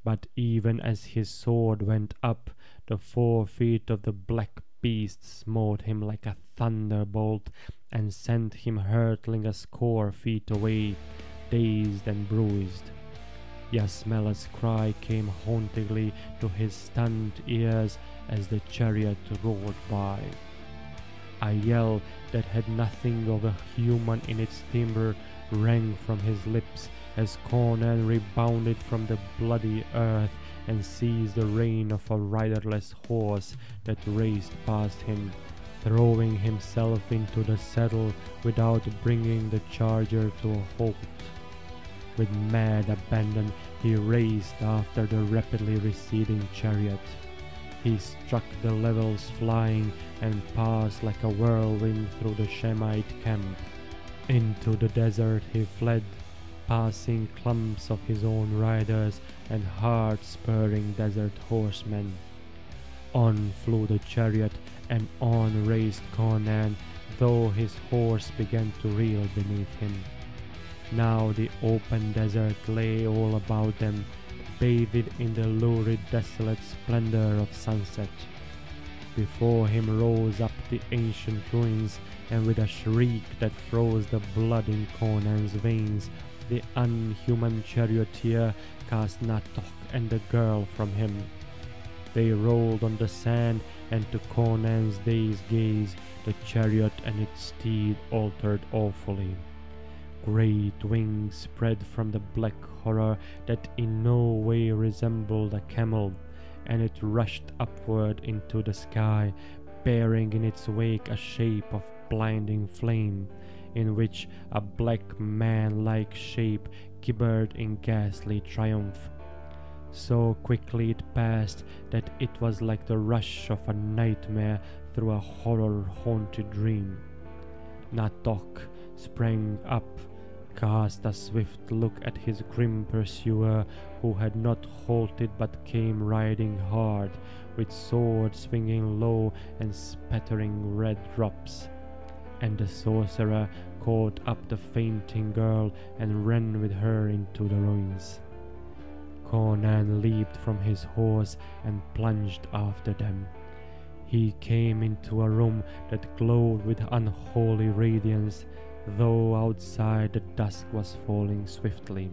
But even as his sword went up, the four feet of the black beast smote him like a thunderbolt and sent him hurtling a score feet away, dazed and bruised. Yasmela's cry came hauntingly to his stunned ears as the chariot roared by. A yell that had nothing of a human in its timbre rang from his lips as Conan rebounded from the bloody earth and seized the rein of a riderless horse that raced past him, throwing himself into the saddle without bringing the charger to a halt. With mad abandon, he raced after the rapidly receding chariot. He struck the levels flying and passed like a whirlwind through the Shemite camp. Into the desert he fled, passing clumps of his own riders and hard spurring desert horsemen. On flew the chariot, and on raced Conan, though his horse began to reel beneath him. Now the open desert lay all about them, bathed in the lurid desolate splendor of sunset. Before him rose up the ancient ruins, and with a shriek that froze the blood in Conan's veins, the unhuman charioteer cast Natohk and the girl from him. They rolled on the sand, and to Conan's dazed gaze, the chariot and its steed altered awfully. Great wings spread from the black horror that in no way resembled a camel, and it rushed upward into the sky, bearing in its wake a shape of blinding flame, in which a black man like shape gibbered in ghastly triumph. So quickly it passed that it was like the rush of a nightmare through a horror haunted dream. Natohk sprang up, cast a swift look at his grim pursuer, who had not halted but came riding hard, with sword swinging low and spattering red drops. And the sorcerer caught up the fainting girl and ran with her into the ruins. Conan leaped from his horse and plunged after them. He came into a room that glowed with unholy radiance, though outside the dusk was falling swiftly.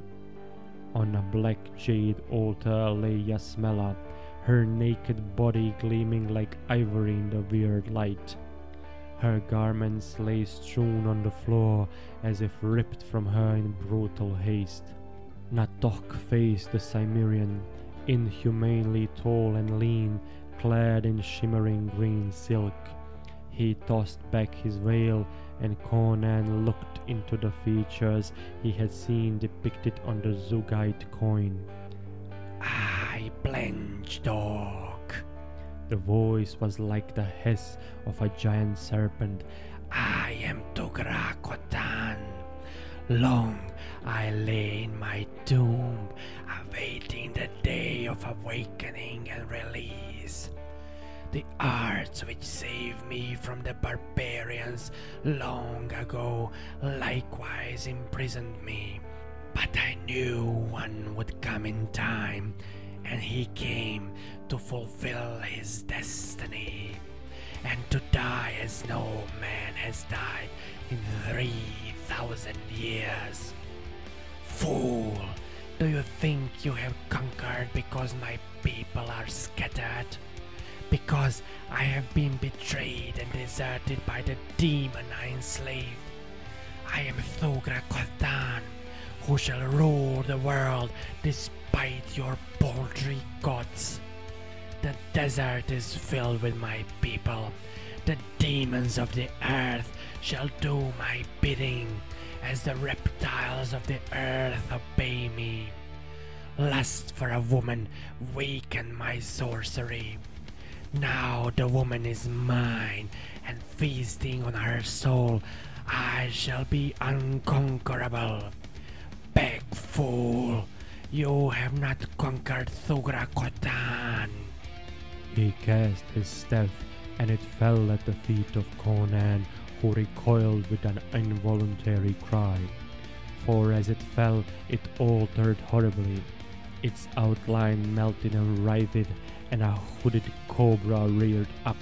On a black jade altar lay Yasmela, her naked body gleaming like ivory in the weird light. Her garments lay strewn on the floor as if ripped from her in brutal haste. Natohk faced the Cimmerian, inhumanely tall and lean, clad in shimmering green silk. He tossed back his veil, and Conan looked into the features he had seen depicted on the Zugite coin. I blench dog. The voice was like the hiss of a giant serpent. I am Thugra Khotan. Long I lay in my tomb, awaiting the day of awakening and release. The arts which saved me from the barbarians long ago likewise imprisoned me. But I knew one would come in time, and he came to fulfill his destiny, and to die as no man has died in three thousand years. Fool, do you think you have conquered because my people are scattered? Because I have been betrayed and deserted by the demon I enslaved? I am Thugra Khotan, who shall rule the world despite your paltry gods. The desert is filled with my people. The demons of the earth shall do my bidding, as the reptiles of the earth obey me. Lust for a woman weakened my sorcery. Now the woman is mine, and feasting on her soul, I shall be unconquerable. Beg fool, you have not conquered Thugra Khotan. He cast his staff, and it fell at the feet of Conan, who recoiled with an involuntary cry. For as it fell, it altered horribly. Its outline melted and writhed, and a hooded cobra reared up,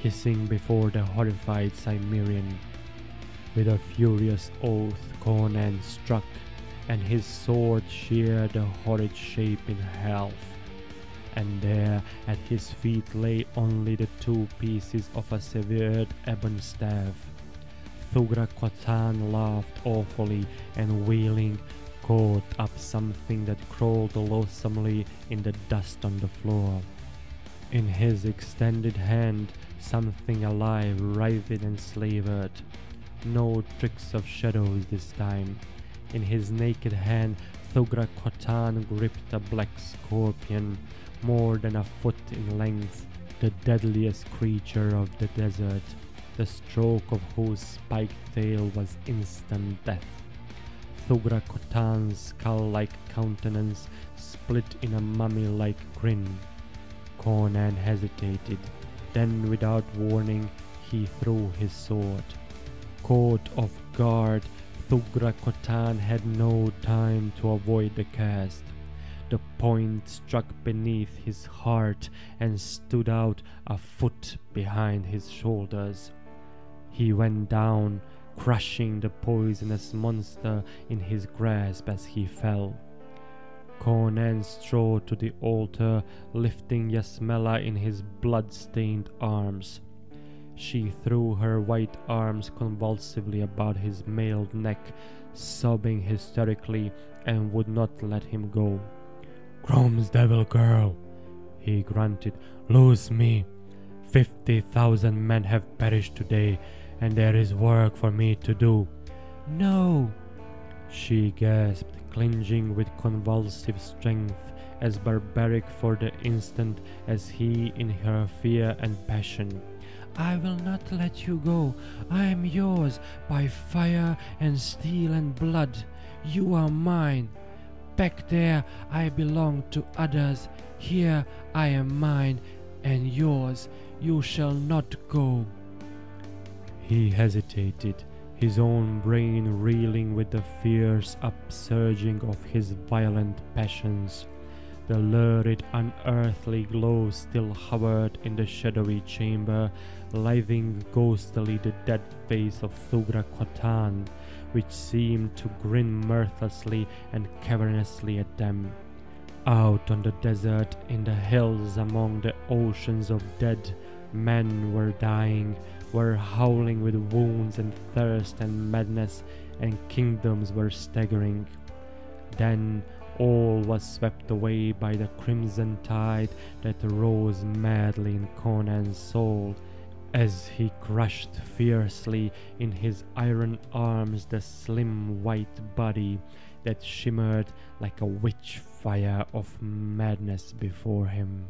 hissing before the horrified Cimmerian. With a furious oath, Conan struck, and his sword sheared the horrid shape in half. And there at his feet lay only the two pieces of a severed ebon staff. Thugra Khotan laughed awfully, and wailing, caught up something that crawled loathsomely in the dust on the floor. In his extended hand, something alive writhed and slavered. No tricks of shadows this time. In his naked hand, Thugra Khotan gripped a black scorpion, more than a foot in length, the deadliest creature of the desert, the stroke of whose spiked tail was instant death. Thugra Khotan's skull-like countenance split in a mummy-like grin. Conan hesitated, then without warning he threw his sword. Caught off guard, Thugra Khotan had no time to avoid the cast. The point struck beneath his heart and stood out a foot behind his shoulders. He went down, crushing the poisonous monster in his grasp as he fell. Conan strode to the altar, lifting Yasmela in his blood-stained arms. She threw her white arms convulsively about his mailed neck, sobbing hysterically, and would not let him go. Crom's devil girl, he grunted, loose me. Fifty thousand men have perished today, and there is work for me to do. No, she gasped, clinging with convulsive strength, as barbaric for the instant as he in her fear and passion. I will not let you go. I am yours by fire and steel and blood. You are mine. Back there I belong to others. Here I am mine and yours. You shall not go. He hesitated, his own brain reeling with the fierce upsurging of his violent passions. The lurid, unearthly glow still hovered in the shadowy chamber, lighting ghostly the dead face of Thugra Khotan, which seemed to grin mirthlessly and cavernously at them. Out on the desert, in the hills, among the oceans of dead, men were dying, were howling with wounds and thirst and madness, and kingdoms were staggering. Then all was swept away by the crimson tide that rose madly in Conan's soul as he crushed fiercely in his iron arms the slim white body that shimmered like a witch fire of madness before him.